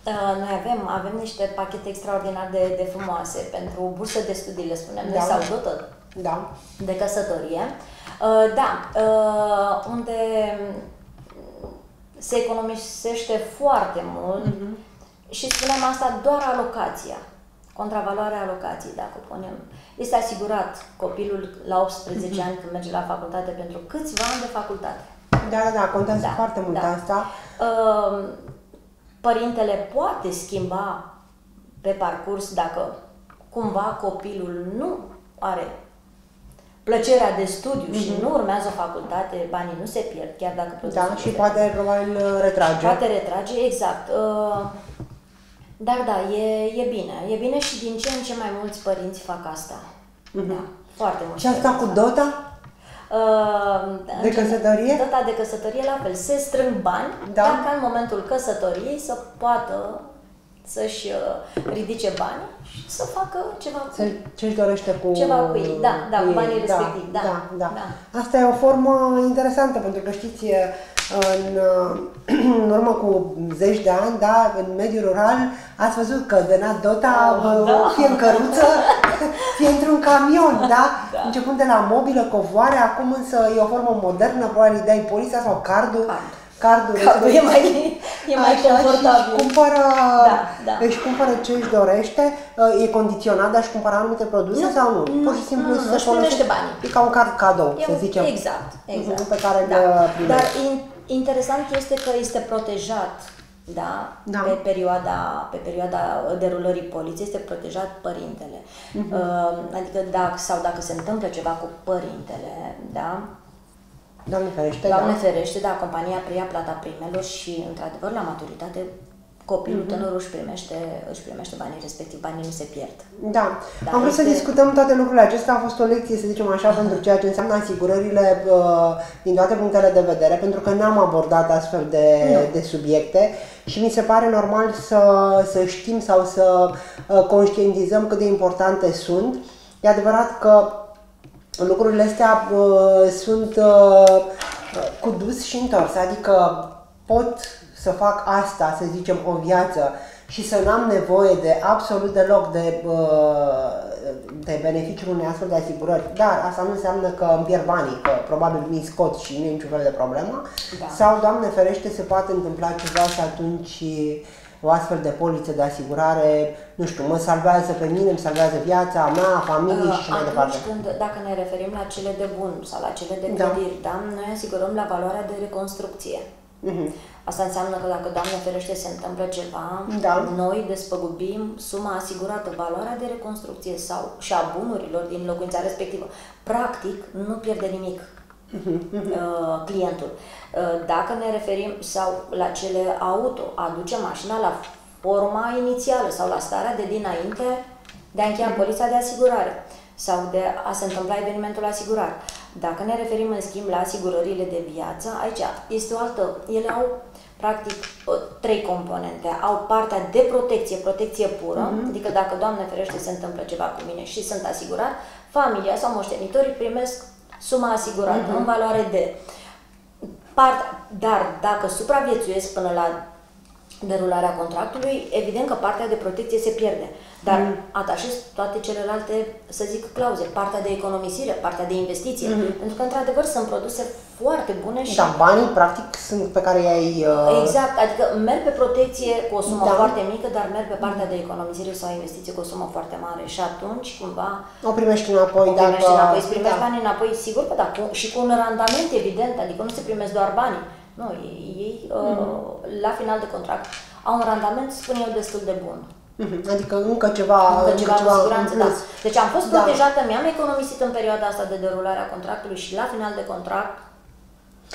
Speaker 2: Uh, noi avem, avem niște pachete extraordinar de, de frumoase pentru bursă de studii, le spunem da. sau dotă
Speaker 1: da.
Speaker 2: de căsătorie. Uh, da, uh, unde se economisește foarte mult uh-huh. și spunem asta doar alocația, contravaloarea alocației, dacă punem. Este asigurat copilul la 18 uh-huh. ani când merge la facultate pentru câțiva ani de facultate.
Speaker 1: Da, da, da, contează da, foarte mult da. asta.
Speaker 2: Uh, părintele poate schimba pe parcurs dacă cumva copilul nu are plăcerea de studiu mm-hmm. și mhm. nu urmează o facultate, banii nu se pierd, chiar dacă
Speaker 1: Da, și poate probabil retrage.
Speaker 2: Poate retrage, exact. Uh, dar da, e, e bine. E bine și din ce în ce mai mulți părinți fac asta. Mm-hmm. Da, foarte mult.
Speaker 1: Și asta cu Dota? Uh, de căsătorie?
Speaker 2: Dota de căsătorie, la fel. Se strâng bani, da. dacă în momentul căsătoriei să poată să-și uh, ridice bani și să facă ceva cu
Speaker 1: Ce-și dorește cu
Speaker 2: Ceva cu ei, da, da, cu banii da, respectivi, da, da, da,
Speaker 1: da. Asta e o formă interesantă, pentru că știți, în, în urmă cu zeci de ani, da, în mediul rural, ați văzut că venea dota, oh, da. fie în căruță, fie într-un camion, da? da? Începând de la mobilă, covoare, acum însă e o formă modernă, probabil îi dai poliția sau cardul. Card cardul,
Speaker 2: cardul e mai, e mai așa, confortabil.
Speaker 1: Și cumpără, da, da. își cumpără ce își dorește, uh, e condiționat de a-și cumpăra anumite produse nu, sau nu?
Speaker 2: nu? Pur și simplu nu, nu, se folosește bani.
Speaker 1: E ca un card cadou, e, să zicem.
Speaker 2: Exact, exact.
Speaker 1: Pe care da.
Speaker 2: le Dar in, interesant este că este protejat da? da. Pe, perioada, pe perioada derulării poliției este protejat părintele. Uh-huh. Adică dacă, sau dacă se întâmplă ceva cu părintele, da?
Speaker 1: Doamne ferește,
Speaker 2: Doamne da. ferește, da, compania preia plata primelor și, într-adevăr, la maturitate, copilul mm-hmm. tânărul își primește, își primește banii respectiv, banii nu se pierd.
Speaker 1: Da. da Am vrut este... să discutăm toate lucrurile acestea. A fost o lecție, să zicem așa, pentru ceea ce înseamnă asigurările uh, din toate punctele de vedere, pentru că n-am abordat astfel de, de subiecte și mi se pare normal să, să știm sau să uh, conștientizăm cât de importante sunt. E adevărat că lucrurile astea uh, sunt uh, cu dus și întors, adică pot să fac asta, să zicem, o viață și să n-am nevoie de absolut deloc de, uh, de beneficiul unei astfel de asigurări. Dar asta nu înseamnă că îmi pierd banii, că probabil mi scot și nu e niciun fel de problemă. Da. Sau, Doamne ferește, se poate întâmpla ceva și atunci o astfel de poliță de asigurare, nu știu, mă salvează pe mine, îmi salvează viața mea, familie uh, și mai departe.
Speaker 2: când, dacă ne referim la cele de bun sau la cele de da. clădiri, da. da noi asigurăm la valoarea de reconstrucție. Uh-huh. Asta înseamnă că dacă, Doamne ferește, se întâmplă ceva, da. noi despăgubim suma asigurată, valoarea de reconstrucție sau și a bunurilor din locuința respectivă. Practic, nu pierde nimic. Uh, clientul. Uh, dacă ne referim sau la cele auto, aduce mașina la forma inițială sau la starea de dinainte de a încheia mhm. polița de asigurare sau de a se întâmpla evenimentul asigurat. Dacă ne referim în schimb la asigurările de viață, aici este o altă, ele au practic trei componente. Au partea de protecție, protecție pură, uh-huh. adică dacă, Doamne ferește, se întâmplă ceva cu mine și sunt asigurat, familia sau moștenitorii primesc suma asigurată uh-huh. în valoare de part, dar dacă supraviețuiesc până la derularea contractului, evident că partea de protecție se pierde. Dar mm. atașez toate celelalte, să zic, clauze, partea de economisire, partea de investiție, mm-hmm. pentru că, într-adevăr, sunt produse foarte bune și...
Speaker 1: Da, banii, practic, sunt pe care i-ai...
Speaker 2: Uh... Exact, adică merg pe protecție cu o sumă da. foarte mică, dar merg pe partea de economisire sau investiție cu o sumă foarte mare și atunci, cumva...
Speaker 1: O primești înapoi,
Speaker 2: o primești dacă... înapoi, îți primești da. banii înapoi, sigur că da, cu, și cu un randament, evident, adică nu se primesc doar banii. Nu, ei, mm-hmm. uh, la final de contract, au un randament, spun eu, destul de bun.
Speaker 1: Mhm. Adică încă ceva,
Speaker 2: încă, încă ceva, ceva cu siguranță, da. Deci am fost da. protejată, mi-am economisit în perioada asta de derulare a contractului și la final de contract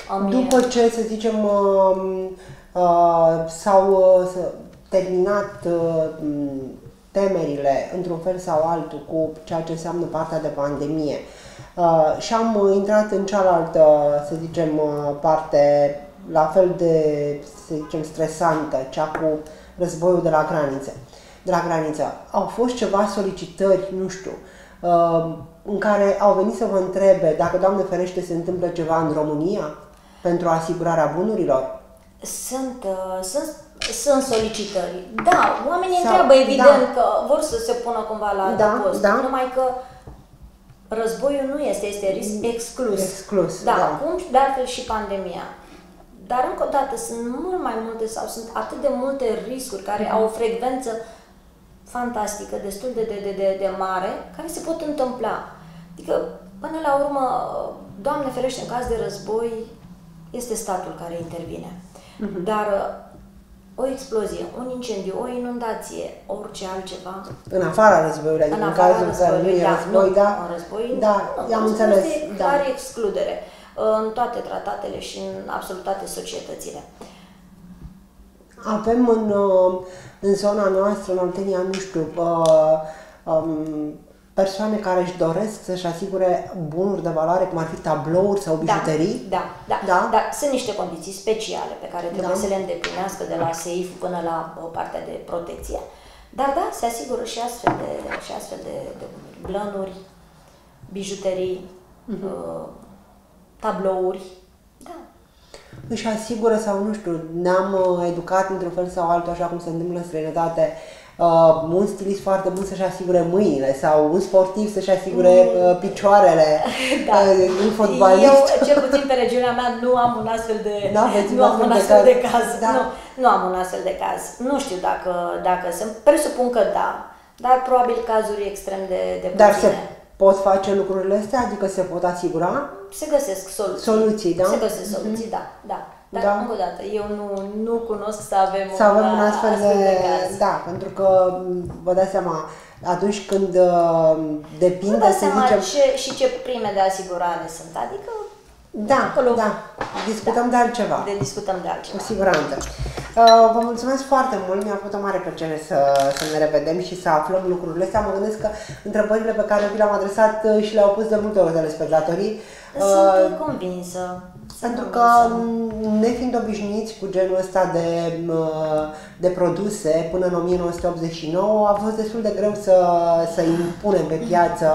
Speaker 1: am După ce, să zicem, uh, uh, s-au uh, terminat uh, temerile, într-un fel sau altul, cu ceea ce înseamnă partea de pandemie uh, și am intrat în cealaltă, să zicem, uh, parte la fel de, să zicem, stresantă, cea cu războiul de la granițe. De la graniță. Au fost ceva solicitări, nu știu, uh, în care au venit să vă întrebe dacă, Doamne ferește, se întâmplă ceva în România pentru asigurarea bunurilor?
Speaker 2: Sunt, uh, sunt, sunt solicitări. Da, oamenii
Speaker 1: Sau-
Speaker 2: întreabă, evident,
Speaker 1: da.
Speaker 2: că vor să se pună cumva la
Speaker 1: Da,
Speaker 2: adăpost.
Speaker 1: da.
Speaker 2: Numai că războiul nu este, este risc exclus.
Speaker 1: Exclus,
Speaker 2: Da,
Speaker 1: da.
Speaker 2: cum de altfel și pandemia. Dar încă o dată sunt mult mai multe sau sunt atât de multe riscuri care
Speaker 1: Mhm.
Speaker 2: au o frecvență fantastică, destul de, de, de, de, de mare, care se pot întâmpla. Adică, până la urmă, Doamne ferește, în caz de război, este statul care intervine.
Speaker 1: Mhm.
Speaker 2: Dar o explozie, un incendiu, o inundație, orice altceva,
Speaker 1: În afara războiului, adică
Speaker 2: în
Speaker 1: în,
Speaker 2: afara
Speaker 1: cazul în care nu
Speaker 2: războiului,
Speaker 1: e
Speaker 2: da,
Speaker 1: război,
Speaker 2: nu,
Speaker 1: da?
Speaker 2: în război,
Speaker 1: Da,
Speaker 2: nu,
Speaker 1: i-am
Speaker 2: asta
Speaker 1: înțeles,
Speaker 2: Este
Speaker 1: da.
Speaker 2: clar excludere în toate tratatele și în absolut toate societățile.
Speaker 1: Avem în, uh, în zona noastră, în Oltenia, nu știu, uh, um, persoane care își doresc să-și asigure bunuri de valoare, cum ar fi tablouri sau bijuterii.
Speaker 2: Da, da, da,
Speaker 1: Da?
Speaker 2: da. Sunt niște condiții speciale pe care trebuie
Speaker 1: Da.
Speaker 2: să le îndeplinească de la SEIF până la o partea de protecție. Dar da, se asigură și astfel de, și astfel de, de blănuri, bijuterii,
Speaker 1: Mhm.
Speaker 2: uh, tablouri. Da.
Speaker 1: Își asigură sau, nu știu, ne-am uh, educat într-un fel sau altul, așa cum se întâmplă în străinătate, uh, un stilist foarte bun să-și asigure mâinile sau un sportiv să-și asigure uh, picioarele,
Speaker 2: Da.
Speaker 1: uh, un fotbalist.
Speaker 2: Eu, cel puțin pe regiunea mea, nu am un astfel de,
Speaker 1: Da, aveți
Speaker 2: nu
Speaker 1: un
Speaker 2: am un
Speaker 1: astfel
Speaker 2: astfel
Speaker 1: de
Speaker 2: de
Speaker 1: caz.
Speaker 2: caz.
Speaker 1: Da.
Speaker 2: Nu, nu am un astfel de caz. Nu știu dacă, dacă sunt, presupun că da, dar probabil cazuri extrem de, de
Speaker 1: Dar se
Speaker 2: puține.
Speaker 1: Pot face lucrurile astea, adică se pot asigura
Speaker 2: Se găsesc soluții.
Speaker 1: soluții, da?
Speaker 2: Se găsesc soluții, da, da. Dar,
Speaker 1: Da.
Speaker 2: încă o dată, eu nu, nu cunosc să avem,
Speaker 1: Să avem un astfel de,
Speaker 2: caz.
Speaker 1: Da, pentru că m, vă dați seama, atunci când uh,
Speaker 2: Nu
Speaker 1: depinde,
Speaker 2: dați
Speaker 1: să
Speaker 2: seama
Speaker 1: zicem...
Speaker 2: ce, și ce prime de asigurare sunt, adică
Speaker 1: Da,
Speaker 2: acolo-
Speaker 1: da, discutăm de altceva.
Speaker 2: de discutăm de altceva.
Speaker 1: Cu siguranță. Uh, Vă mulțumesc foarte mult, mi-a făcut o mare plăcere să, să ne revedem și să aflăm lucrurile astea. Mă gândesc că întrebările pe care vi le-am adresat uh, și le-au pus de multe ori telespectatorii. uh,
Speaker 2: Sunt convinsă. sunt
Speaker 1: Pentru că,
Speaker 2: convinsă.
Speaker 1: m, nefiind obișnuiți cu genul ăsta de, m, de produse până în 1989, a fost destul de greu să, să impunem pe piață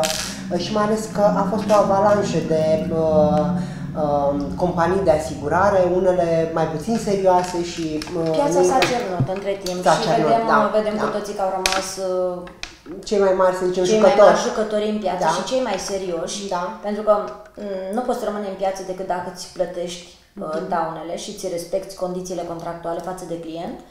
Speaker 1: și mai ales că a fost o avalanșă de m, um, companii de asigurare, unele mai puțin serioase și... m,
Speaker 2: Piața
Speaker 1: nu-
Speaker 2: s-a cernut între timp
Speaker 1: S-a
Speaker 2: și
Speaker 1: cernut,
Speaker 2: vedem,
Speaker 1: da,
Speaker 2: vedem cu
Speaker 1: da.
Speaker 2: toții că au rămas uh,
Speaker 1: Cei mai mari, să zicem,
Speaker 2: cei mai
Speaker 1: jucători.
Speaker 2: mari jucători în piață
Speaker 1: Da.
Speaker 2: și cei mai serioși,
Speaker 1: Da.
Speaker 2: pentru că m, nu poți să rămâne în piață decât dacă îți plătești uh,
Speaker 1: Mhm.
Speaker 2: daunele și îți respecti condițiile contractuale față de client. Uh,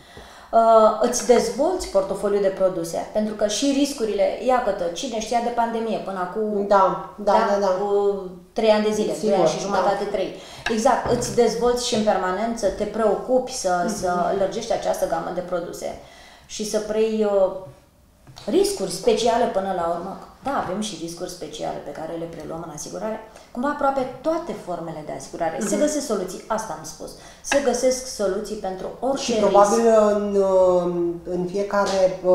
Speaker 2: îți dezvolți portofoliul de produse, pentru că și riscurile, iată cine știa de pandemie până acum
Speaker 1: Da, da, da, da.
Speaker 2: cu trei ani de zile,
Speaker 1: Sigur,
Speaker 2: trei ani și jumătate,
Speaker 1: da.
Speaker 2: trei. Exact, îți dezvolți și în permanență, te preocupi să,
Speaker 1: Mhm.
Speaker 2: să lărgești această gamă de produse și să preiei uh, riscuri speciale până la urmă. Da, avem și riscuri speciale pe care le preluăm în asigurare. Cumva aproape toate formele de asigurare.
Speaker 1: Mhm.
Speaker 2: Se găsesc soluții, asta am spus. Se găsesc soluții pentru orice
Speaker 1: Și
Speaker 2: risc.
Speaker 1: probabil în, în fiecare uh,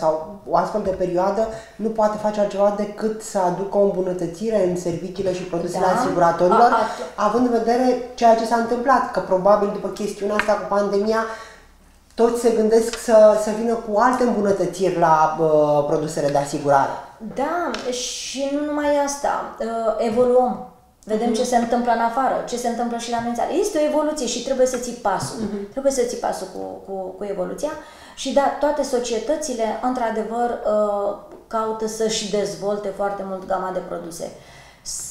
Speaker 1: sau o astfel de perioadă nu poate face altceva decât să aducă o îmbunătățire în serviciile și produsele
Speaker 2: Da.
Speaker 1: asiguratorilor,
Speaker 2: A- a-
Speaker 1: având în vedere ceea ce s-a întâmplat, că probabil după chestiunea asta cu pandemia toți se gândesc să, să vină cu alte îmbunătățiri la uh, produsele de asigurare.
Speaker 2: Da, și nu numai asta, uh, evoluăm. Vedem ce se întâmplă în afară, ce se întâmplă și la noi în țară. Este o evoluție și trebuie să ții pasul. Trebuie să ții pasul cu, cu, cu evoluția. Și da, toate societățile, într-adevăr, uh, caută să-și dezvolte foarte mult gama de produse.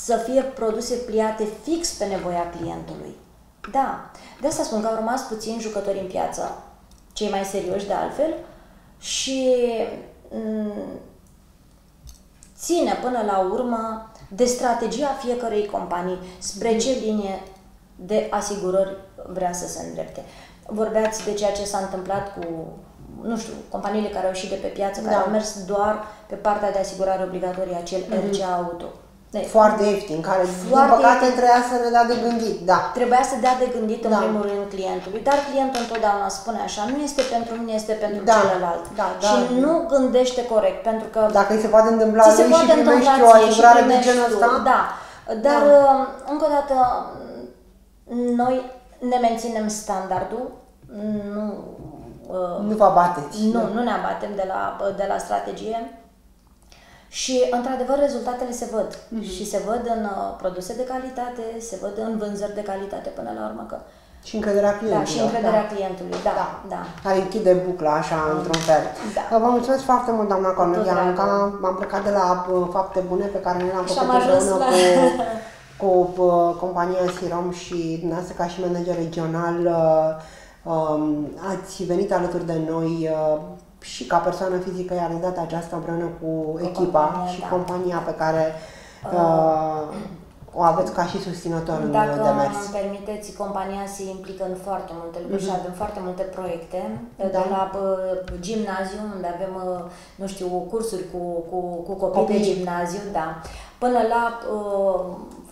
Speaker 2: Să fie produse pliate fix pe nevoia clientului. Da, de asta spun că au rămas puțini jucători în piață, cei mai serioși de altfel, și mm, ține până la urmă de strategia fiecărei companii spre ce linie de asigurări vrea să se îndrepte. Vorbeați de ceea ce s-a întâmplat cu, nu știu, companiile care au ieșit de pe piață, care
Speaker 1: Da.
Speaker 2: au mers doar pe partea de asigurare obligatorie, acel RCA Auto. Deci,
Speaker 1: Foarte ieftin, care, din
Speaker 2: Foarte
Speaker 1: păcate,
Speaker 2: ieftin.
Speaker 1: trebuia să ne dea de gândit. Da.
Speaker 2: Trebuia să dea de gândit în
Speaker 1: Da.
Speaker 2: primul rând clientului, dar clientul întotdeauna spune așa, nu este pentru mine, este pentru
Speaker 1: Da,
Speaker 2: celălalt.
Speaker 1: da, da.
Speaker 2: Și nu gândește corect, pentru că
Speaker 1: Dacă îi se poate întâmpla
Speaker 2: ți se
Speaker 1: lui
Speaker 2: poate
Speaker 1: și primești
Speaker 2: întâmpla
Speaker 1: o
Speaker 2: ție și
Speaker 1: asigurare de
Speaker 2: primești
Speaker 1: genul
Speaker 2: tu.
Speaker 1: ăsta,
Speaker 2: Da, dar
Speaker 1: Da.
Speaker 2: uh, încă o dată noi ne menținem standardul, nu uh,
Speaker 1: Nu vă abateți.
Speaker 2: nu, nu ne abatem de la, de la strategie. Și, într-adevăr, rezultatele se văd.
Speaker 1: Mhm.
Speaker 2: Și se văd în uh, produse de calitate, se văd în vânzări de calitate până la urmă. Că,
Speaker 1: Și încrederea
Speaker 2: da,
Speaker 1: clientului.
Speaker 2: și încrederea clientului. Da, da. da.
Speaker 1: Care închide bucla așa, într-un fel.
Speaker 2: Da.
Speaker 1: Vă mulțumesc foarte mult, doamna Cornelianca.
Speaker 2: dragul.
Speaker 1: M-am plecat de la uh, fapte bune pe care le-am
Speaker 2: Și
Speaker 1: făcut
Speaker 2: am ajuns
Speaker 1: împreună
Speaker 2: la-
Speaker 1: cu, cu uh, compania Sirom și dumneavoastră ca și manager regional uh, um, ați venit alături de noi uh, și ca persoană fizică, iar de data aceasta împreună cu, echipa
Speaker 2: compania,
Speaker 1: și
Speaker 2: da.
Speaker 1: compania pe care uh, o aveți ca și susținător în
Speaker 2: Dacă
Speaker 1: demers.
Speaker 2: îmi permiteți, compania se implică în foarte multe lucruri și avem foarte multe proiecte. De
Speaker 1: Mhm. Da.
Speaker 2: la bă, gimnaziu, unde avem, uh, nu știu, cursuri cu, cu, cu copii,
Speaker 1: Copii.
Speaker 2: de gimnaziu, da, până la uh,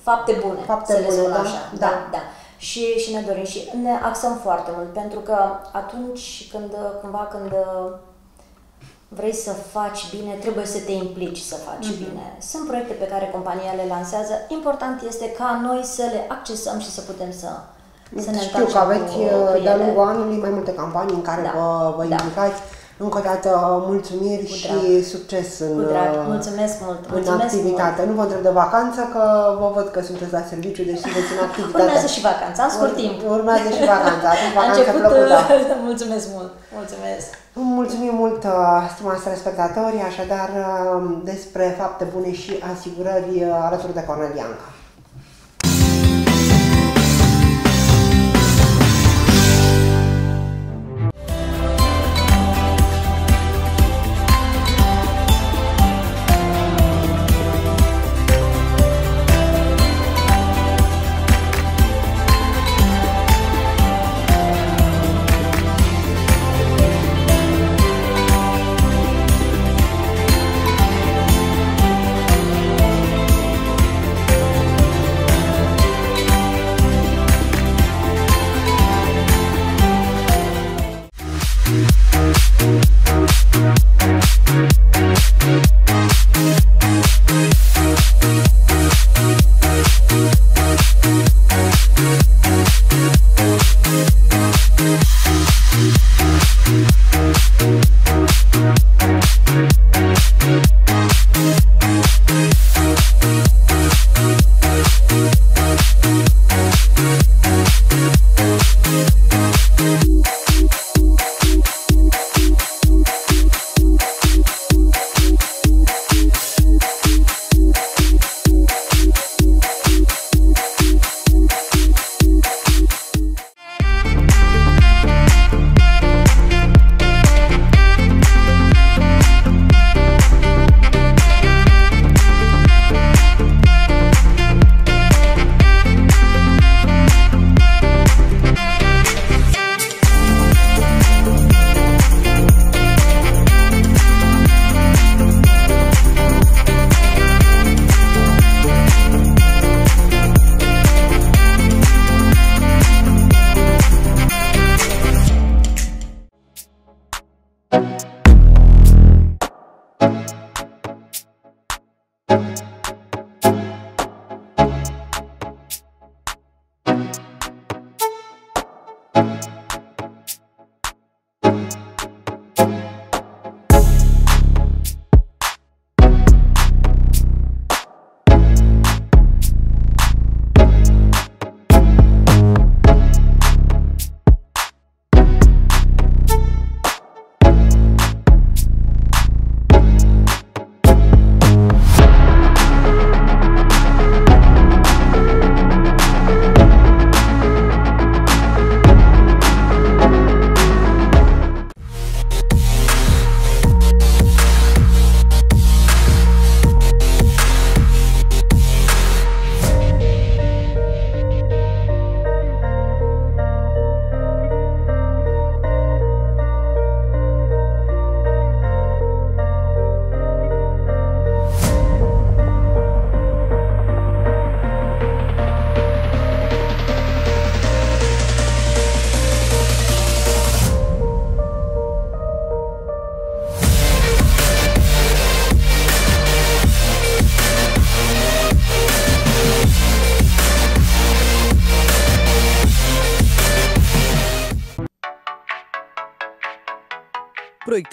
Speaker 2: fapte bune,
Speaker 1: Fapte
Speaker 2: să le
Speaker 1: bune,
Speaker 2: spun
Speaker 1: da,
Speaker 2: așa.
Speaker 1: da.
Speaker 2: da, da. Și, și ne dorim și ne axăm foarte mult, pentru că atunci când, cumva, când uh, vrei să faci bine, trebuie să te implici să faci
Speaker 1: Mhm.
Speaker 2: bine. Sunt proiecte pe care compania le lansează. Important este ca noi să le accesăm și să putem să, să ne
Speaker 1: Știu
Speaker 2: întoarcem
Speaker 1: că aveți
Speaker 2: cu,
Speaker 1: uh,
Speaker 2: cu
Speaker 1: de-a
Speaker 2: ele.
Speaker 1: lungul anului mai multe campanii în care
Speaker 2: Da.
Speaker 1: vă, vă
Speaker 2: Da.
Speaker 1: implicați. Încă o dată, mulțumiri
Speaker 2: Cu
Speaker 1: și
Speaker 2: drag.
Speaker 1: succes în,
Speaker 2: Cu drag.
Speaker 1: uh,
Speaker 2: Mulțumesc mult.
Speaker 1: în
Speaker 2: Mulțumesc
Speaker 1: activitate.
Speaker 2: mult.
Speaker 1: Nu vă întreb de vacanță, că vă văd că sunteți la serviciu, deci sunteți în activitate.
Speaker 2: Urmează și vacanța, în scurt
Speaker 1: Ur-
Speaker 2: timp.
Speaker 1: Urmează și vacanța. Atunci
Speaker 2: A
Speaker 1: vacanță
Speaker 2: început,
Speaker 1: plăcută.
Speaker 2: mulțumesc mult. Mulțumesc.
Speaker 1: Mulțumim mult, uh, stimați telespectatori, așadar uh, despre fapte bune și asigurări uh, alături de Cornelianca.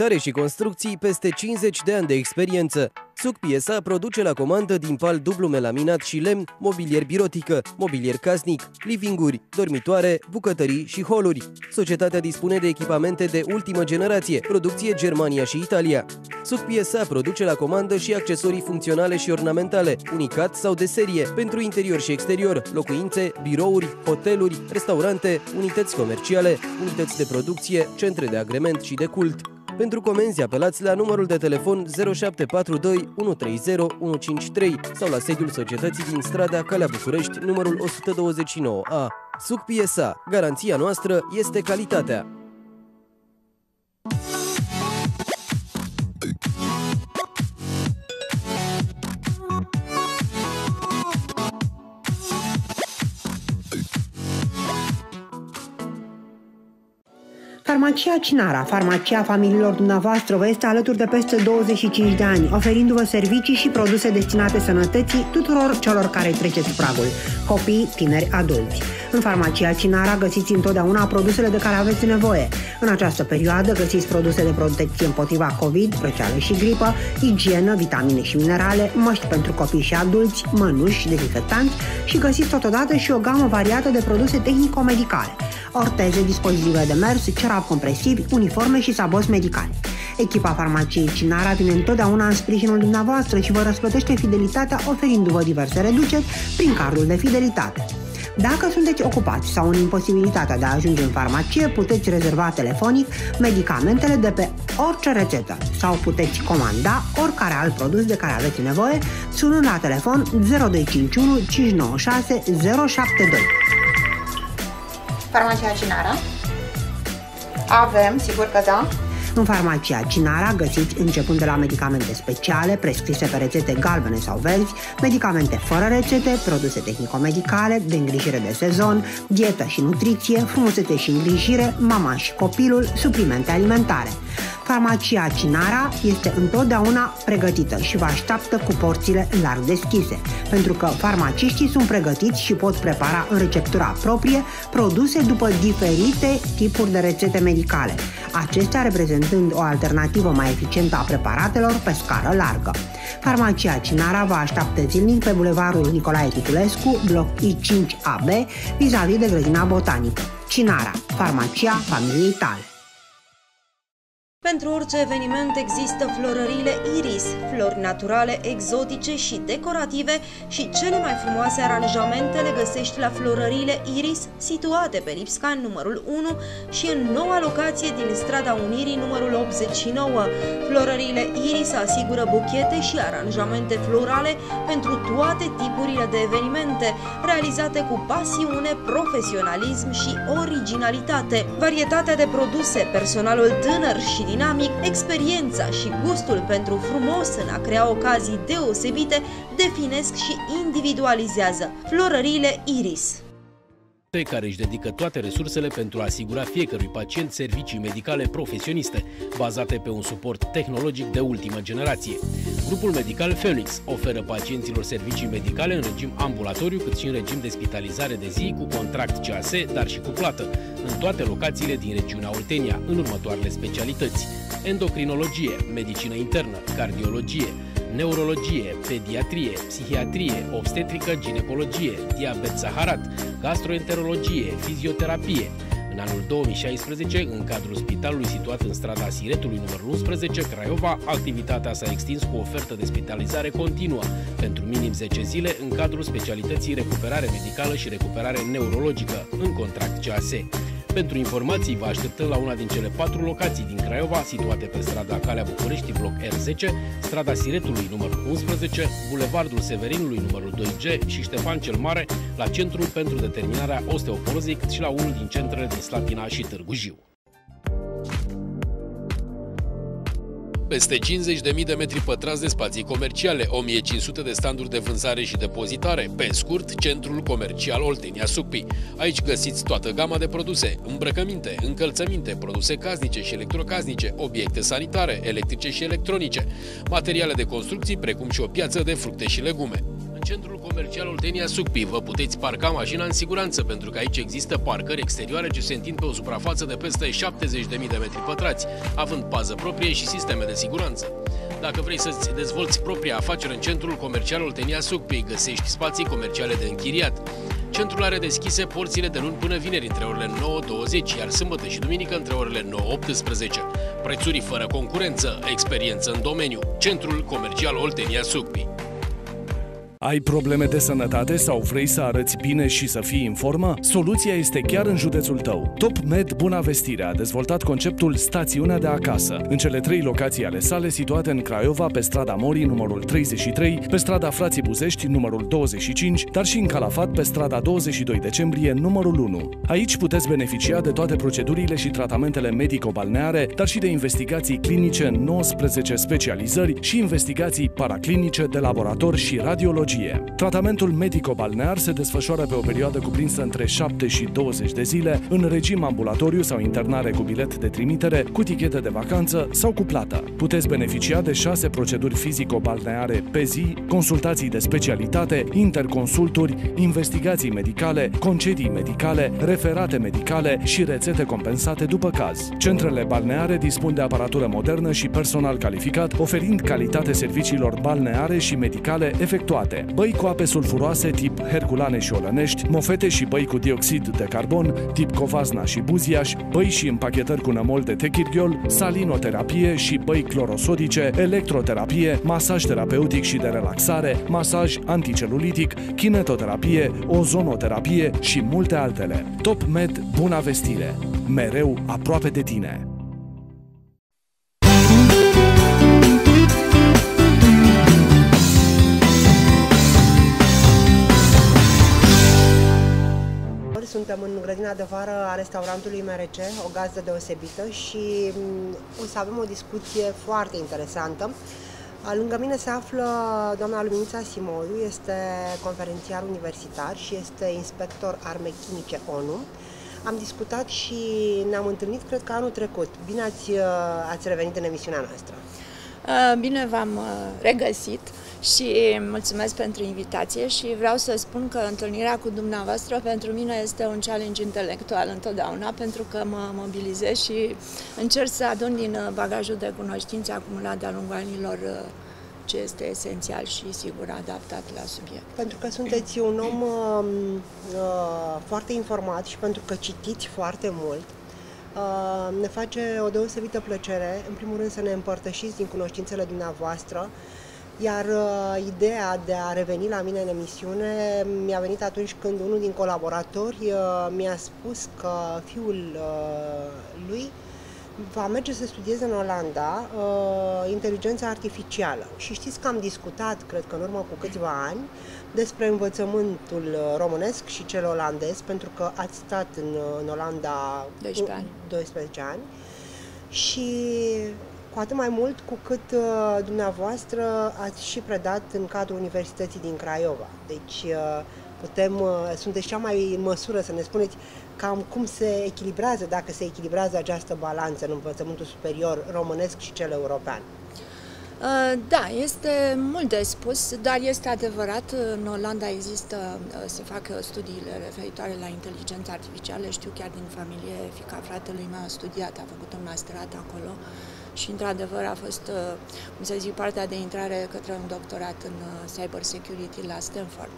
Speaker 3: Proiectare și construcții peste 50 de ani de experiență. Suc Piesa produce la comandă din val dublu melaminat și lemn, mobilier birotică, mobilier casnic, livinguri, dormitoare, bucătării și holuri. Societatea dispune de echipamente de ultimă generație, producție Germania și Italia. Suc Piesa produce la comandă și accesorii funcționale și ornamentale, unicat sau de serie, pentru interior și exterior, locuințe, birouri, hoteluri, restaurante, unități comerciale, unități de producție, centre de agrement și de cult. Pentru comenzi apelați la numărul de telefon 0742 130 153 sau la sediul societății din strada Calea București, numărul 129A. Suc Piesa. Garanția noastră este calitatea.
Speaker 4: Farmacia Cinara, farmacia familiilor dumneavoastră, vă este alături de peste 25 de ani, oferindu-vă servicii și produse destinate sănătății tuturor celor care treceți pragul, copii, tineri, adulți. În farmacia Cinara găsiți întotdeauna produsele de care aveți nevoie. În această perioadă găsiți produse de protecție împotriva COVID, răceală și gripă, igienă, vitamine și minerale, măști pentru copii și adulți, mănuși, dezinfectanți și găsiți totodată și o gamă variată de produse tehnico-medicale orteze, dispozitive de mers, cerap compresivi, uniforme și sabos medicali. Echipa farmaciei Cinara vine întotdeauna în sprijinul dumneavoastră și vă răsplătește fidelitatea oferindu-vă diverse reduceri prin cardul de fidelitate. Dacă sunteți ocupați sau în imposibilitatea de a ajunge în farmacie, puteți rezerva telefonic medicamentele de pe orice rețetă sau puteți comanda oricare alt produs de care aveți nevoie sunând la telefon 0251 596 072
Speaker 5: farmacia Cinara. Avem, sigur că da.
Speaker 4: În farmacia Cinara găsiți începând de la medicamente speciale, prescrise pe rețete galbene sau verzi, medicamente fără rețete, produse tehnico-medicale, de îngrijire de sezon, dietă și nutriție, frumusețe și îngrijire, mama și copilul, suplimente alimentare. Farmacia Cinara este întotdeauna pregătită și vă așteaptă cu porțile larg deschise, pentru că farmaciștii sunt pregătiți și pot prepara în receptura proprie produse după diferite tipuri de rețete medicale, acestea reprezentând o alternativă mai eficientă a preparatelor pe scară largă. Farmacia Cinara vă așteaptă zilnic pe bulevardul Nicolae Titulescu, bloc I5AB, vis-a-vis de grădina botanică. Cinara, farmacia familiei tale.
Speaker 6: Pentru orice eveniment există florările Iris, flori naturale, exotice și decorative și cele mai frumoase aranjamente le găsești la florările Iris, situate pe Lipscan numărul 1 și în noua locație din strada Unirii numărul 89. Florările Iris asigură buchete și aranjamente florale pentru toate tipurile de evenimente, realizate cu pasiune, profesionalism și originalitate. Varietatea de produse, personalul tânăr și din dinamic, experiența și gustul pentru frumos în a crea ocazii deosebite definesc și individualizează florările Iris
Speaker 7: care își dedică toate resursele pentru a asigura fiecărui pacient servicii medicale profesioniste, bazate pe un suport tehnologic de ultimă generație. Grupul medical Phoenix oferă pacienților servicii medicale în regim ambulatoriu, cât și în regim de spitalizare de zi cu contract CAS, dar și cu plată, în toate locațiile din regiunea Oltenia, în următoarele specialități. Endocrinologie, medicină internă, cardiologie, neurologie, pediatrie, psihiatrie, obstetrică, ginecologie, diabet saharat, gastroenterologie, fizioterapie. În anul 2016, în cadrul spitalului situat în strada Siretului numărul 11, Craiova, activitatea s-a extins cu ofertă de spitalizare continuă pentru minim 10 zile în cadrul specialității recuperare medicală și recuperare neurologică, în contract CAS. Pentru informații vă așteptăm la una din cele patru locații din Craiova, situate pe strada Calea București, bloc R10, strada Siretului numărul 11, Bulevardul Severinului numărul 2G și Ștefan cel Mare, la Centrul pentru Determinarea Osteoporozei, cât și la unul din centrele din Slatina și Târgu Jiu. Peste 50.000 de metri pătrați de spații comerciale, 1500 de standuri de vânzare și depozitare, pe scurt, centrul comercial Oltenia Sucpi. Aici găsiți toată gama de produse, îmbrăcăminte, încălțăminte, produse casnice și electrocasnice, obiecte sanitare, electrice și electronice, materiale de construcții, precum și o piață de fructe și legume centrul comercial Oltenia Sucpi vă puteți parca mașina în siguranță, pentru că aici există parcări exterioare ce se întind pe o suprafață de peste 70.000 de metri pătrați, având pază proprie și sisteme de siguranță. Dacă vrei să-ți dezvolți propria afacere în centrul comercial Oltenia Sucpi, găsești spații comerciale de închiriat. Centrul are deschise porțile de luni până vineri între orele 9-20, iar sâmbătă și duminică între orele 9-18. Prețuri fără concurență, experiență în domeniu. Centrul comercial Oltenia Sucpi.
Speaker 8: Ai probleme de sănătate sau vrei să arăți bine și să fii în formă? Soluția este chiar în județul tău. Top Med Buna Vestire a dezvoltat conceptul Stațiunea de acasă, în cele trei locații ale sale situate în Craiova, pe strada Morii, numărul 33, pe strada Frații Buzești, numărul 25, dar și în Calafat, pe strada 22 decembrie, numărul 1. Aici puteți beneficia de toate procedurile și tratamentele medico-balneare, dar și de investigații clinice în 19 specializări și investigații paraclinice de laborator și radiologie patologie. Tratamentul medico-balnear se desfășoară pe o perioadă cuprinsă între 7 și 20 de zile, în regim ambulatoriu sau internare cu bilet de trimitere, cu tichete de vacanță sau cu plată. Puteți beneficia de 6 proceduri fizico-balneare pe zi, consultații de specialitate, interconsulturi, investigații medicale, concedii medicale, referate medicale și rețete compensate după caz. Centrele balneare dispun de aparatură modernă și personal calificat, oferind calitate serviciilor balneare și medicale efectuate băi cu ape sulfuroase tip Herculane și Olănești, mofete și băi cu dioxid de carbon tip Covazna și Buziaș, băi și împachetări cu nămol de techirghiol, salinoterapie și băi clorosodice, electroterapie, masaj terapeutic și de relaxare, masaj anticelulitic, kinetoterapie, ozonoterapie și multe altele. Top Med Buna Vestire. Mereu aproape de tine.
Speaker 1: Suntem în grădina de vară a restaurantului MRC, o gazdă deosebită și mm, o să avem o discuție foarte interesantă. Lângă mine se află doamna Luminița Simoiu, este conferențiar universitar și este inspector arme chimice ONU. Am discutat și ne-am întâlnit, cred că anul trecut. Bine ați, ați revenit în emisiunea noastră!
Speaker 9: Bine v-am regăsit! Și mulțumesc pentru invitație și vreau să spun că întâlnirea cu dumneavoastră pentru mine este un challenge intelectual întotdeauna pentru că mă mobilizez și încerc să adun din bagajul de cunoștințe acumulat de-a lungul anilor ce este esențial și sigur adaptat la subiect.
Speaker 1: Pentru că sunteți un om uh, foarte informat și pentru că citiți foarte mult, uh, ne face o deosebită plăcere, în primul rând, să ne împărtășiți din cunoștințele dumneavoastră, iar uh, ideea de a reveni la mine în emisiune mi-a venit atunci când unul din colaboratori uh, mi-a spus că fiul uh, lui va merge să studieze în Olanda uh, inteligența artificială. Și știți că am discutat, cred că în urmă cu câțiva ani, despre învățământul românesc și cel olandez, pentru că ați stat în, în Olanda
Speaker 9: 12 ani.
Speaker 1: 12 ani. Și cu atât mai mult cu cât uh, dumneavoastră ați și predat în cadrul Universității din Craiova. Deci uh, putem, uh, sunteți cea mai în măsură să ne spuneți cam cum se echilibrează, dacă se echilibrează această balanță în învățământul superior românesc și cel european.
Speaker 9: Uh, da, este mult de spus, dar este adevărat, în Olanda există, uh, se fac studiile referitoare la inteligența artificială, știu chiar din familie, fica fratelui meu a studiat, a făcut un masterat acolo și într-adevăr a fost, uh, cum să zic, partea de intrare către un doctorat în uh, cyber security la Stanford.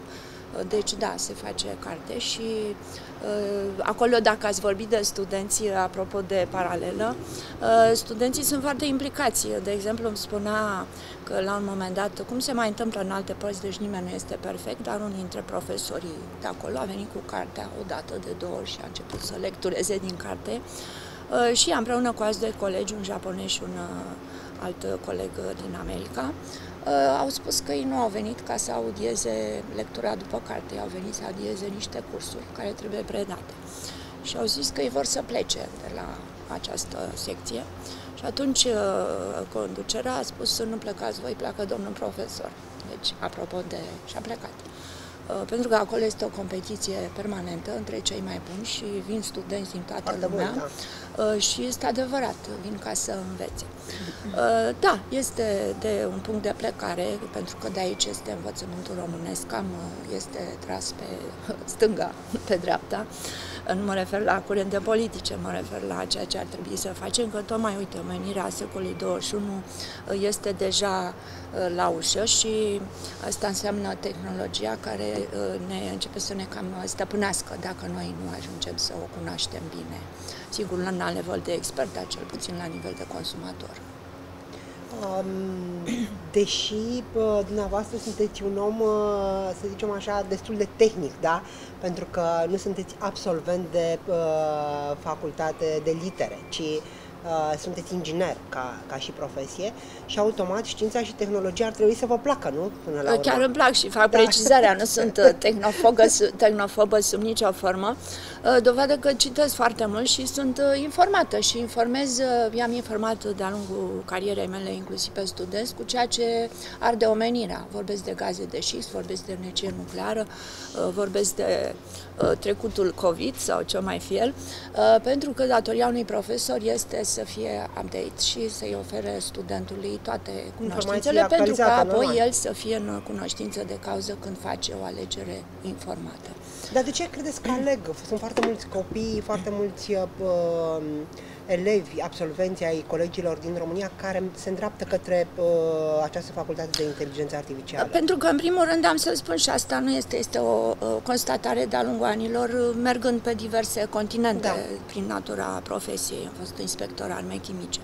Speaker 9: Uh, deci, da, se face carte și uh, acolo, dacă ați vorbit de studenți, apropo de paralelă, uh, studenții sunt foarte implicați. De exemplu, îmi spunea că la un moment dat, cum se mai întâmplă în alte părți, deci nimeni nu este perfect, dar unul dintre profesorii de acolo a venit cu cartea o dată de două ori și a început să lectureze din carte. Uh, Uh, și împreună cu alți doi colegi, un japonez și un uh, alt coleg din America, uh, au spus că ei nu au venit ca să audieze lectura după carte, au venit să audieze niște cursuri care trebuie predate. Și au zis că ei vor să plece de la această secție. Și atunci conducerea a spus să nu plecați voi, pleacă domnul profesor. Deci, apropo de... și a plecat. Uh, pentru că acolo este o competiție permanentă între cei mai buni și vin studenți din toată Foarte lumea bun, da. Uh, și este adevărat, vin ca să învețe. Uh, da, este de un punct de plecare, pentru că de aici este învățământul românesc, cam este tras pe stânga, pe dreapta. Nu mă refer la curente politice, mă refer la ceea ce ar trebui să facem, că tocmai, uite, omenirea secolului 21 este deja la ușă și asta înseamnă tehnologia care ne începe să ne cam stăpânească dacă noi nu ajungem să o cunoaștem bine. Sigur, la nivel de expert, dar cel puțin la nivel de consumator.
Speaker 1: Um, deși uh, dumneavoastră sunteți un om, uh, să zicem așa, destul de tehnic, da? Pentru că nu sunteți absolvent de uh, facultate de litere, ci Uh, sunteți inginer ca, ca și profesie și automat știința și tehnologia ar trebui să vă placă, nu?
Speaker 9: Până la urmă. Chiar îmi plac și fac da. precizarea, nu sunt uh, tehnofobă, tehnofobă sub nicio formă. Uh, dovadă că citesc foarte mult și sunt informată și informez, i-am informat de-a lungul carierei mele, inclusiv pe studenți, cu ceea ce arde omenirea. Vorbesc de gaze de șist, vorbesc de energie nucleară, vorbesc de trecutul COVID sau ce mai fi el, pentru că datoria unui profesor este să fie update și să-i ofere studentului toate cunoștințele pentru ca apoi normal. el să fie în cunoștință de cauză când face o alegere informată.
Speaker 1: Dar de ce credeți că aleg? Sunt foarte mulți copii, foarte mulți uh, elevi, absolvenți ai colegilor din România care se îndreaptă către uh, această facultate de inteligență artificială?
Speaker 9: Pentru că, în primul rând, am să spun și asta nu este, este o, o constatare de-a lungul anilor, mergând pe diverse continente da. prin natura profesiei. Am fost inspector arme chimice.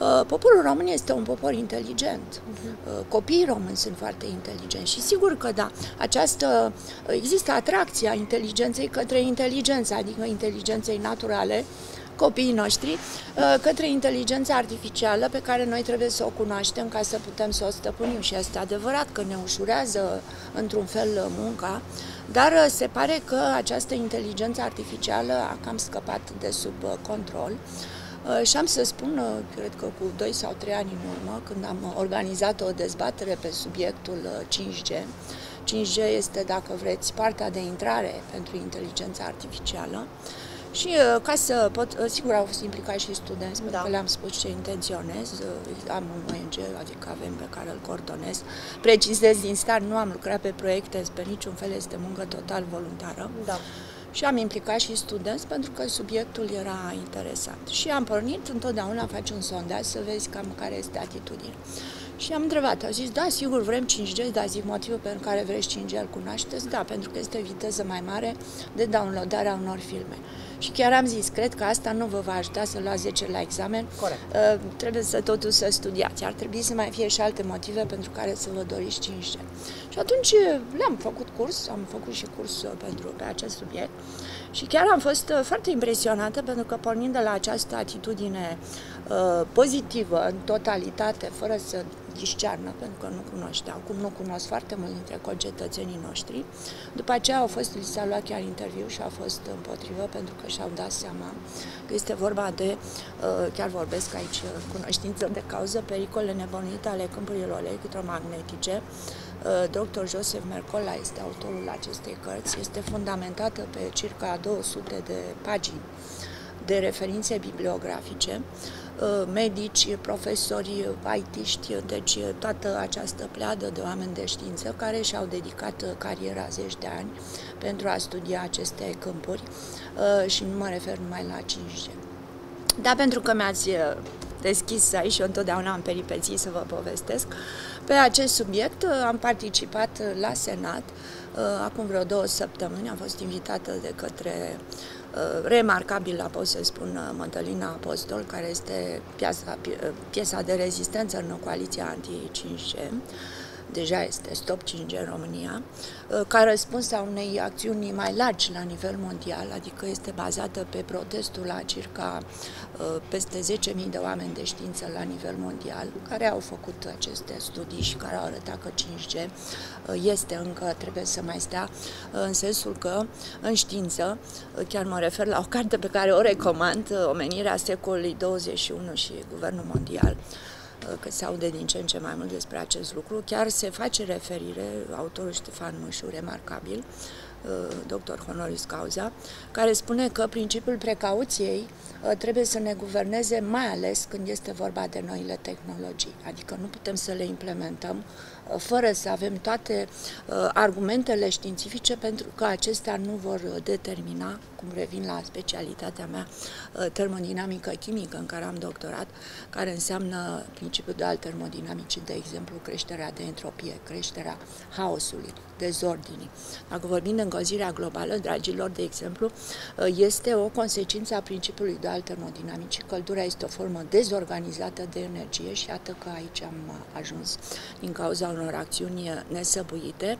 Speaker 9: Uh, poporul român este un popor inteligent. Uh, copiii români sunt foarte inteligenți și sigur că da, această, există atracția inteligenței către inteligență, adică inteligenței naturale, copiii noștri uh, către inteligența artificială pe care noi trebuie să o cunoaștem ca să putem să o stăpânim. Și este adevărat că ne ușurează într-un fel munca, dar uh, se pare că această inteligență artificială a cam scăpat de sub uh, control. Și am să spun, cred că cu 2 sau 3 ani în urmă, când am organizat o dezbatere pe subiectul 5G, 5G este, dacă vreți, partea de intrare pentru inteligența artificială, și uh, ca să pot, uh, sigur au fost implicați și studenți, da. pentru că le-am spus ce intenționez, uh, am un ONG, adică avem pe care îl coordonez. Precizez din start, nu am lucrat pe proiecte, pe niciun fel este muncă total voluntară.
Speaker 1: Da.
Speaker 9: Și am implicat și studenți pentru că subiectul era interesant. Și am pornit întotdeauna face un sondaj să vezi cam care este atitudinea. Și am întrebat, au zis, da, sigur, vrem 5G, dar zic motivul pentru care vreți 5G, îl cunoașteți? Da, pentru că este viteză mai mare de downloadarea unor filme. Și chiar am zis, cred că asta nu vă va ajuta să luați 10 la examen.
Speaker 1: Corect. Uh,
Speaker 9: trebuie să totul să studiați. Ar trebui să mai fie și alte motive pentru care să vă doriți 5G. Și atunci uh, le-am făcut curs, am făcut și curs uh, pentru, pe acest subiect. Și chiar am fost uh, foarte impresionată pentru că pornind de la această atitudine uh, pozitivă în totalitate, fără să discearnă, pentru că nu cunoșteau, cum nu cunosc foarte mult dintre concetățenii noștri. După aceea au fost, li s-a luat chiar interviu și a fost împotrivă, pentru că și-au dat seama că este vorba de, uh, chiar vorbesc aici, uh, cunoștință de cauză, pericole nebunite ale câmpurilor electromagnetice. Uh, Dr. Joseph Mercola este autorul acestei cărți, este fundamentată pe circa 200 de pagini de referințe bibliografice Uh, medici, profesori, IT-ști, deci toată această pleadă de oameni de știință care și-au dedicat cariera zeci de ani pentru a studia aceste câmpuri uh, și nu mă refer numai la 5G. Da, pentru că mi-ați uh, deschis aici și eu întotdeauna am peripeții să vă povestesc. Pe acest subiect am participat la Senat acum vreo două săptămâni, am fost invitată de către Uh, remarcabilă, pot să spun, uh, Mădălina Apostol, care este piesa, piesa de rezistență în coaliția anti-5G, deja este Stop 5G în România, uh, ca răspuns a unei acțiuni mai largi la nivel mondial, adică este bazată pe protestul la circa peste 10.000 de oameni de știință la nivel mondial, care au făcut aceste studii și care au arătat că 5G este încă, trebuie să mai stea, în sensul că în știință, chiar mă refer la o carte pe care o recomand, Omenirea secolului 21 și Guvernul Mondial, că se aude din ce în ce mai mult despre acest lucru. Chiar se face referire, autorul Ștefan Mășu, remarcabil, uh, doctor honoris causa, care spune că principiul precauției uh, trebuie să ne guverneze mai ales când este vorba de noile tehnologii. Adică nu putem să le implementăm fără să avem toate uh, argumentele științifice, pentru că acestea nu vor determina, cum revin la specialitatea mea, uh, termodinamică chimică, în care am doctorat, care înseamnă principiul de al termodinamicii, de exemplu, creșterea de entropie, creșterea haosului, dezordinii. Dacă vorbim de încălzirea globală, dragilor, de exemplu, uh, este o consecință a principiului de al termodinamicii. Căldura este o formă dezorganizată de energie și iată că aici am ajuns din cauza unor acțiuni nesăbuite,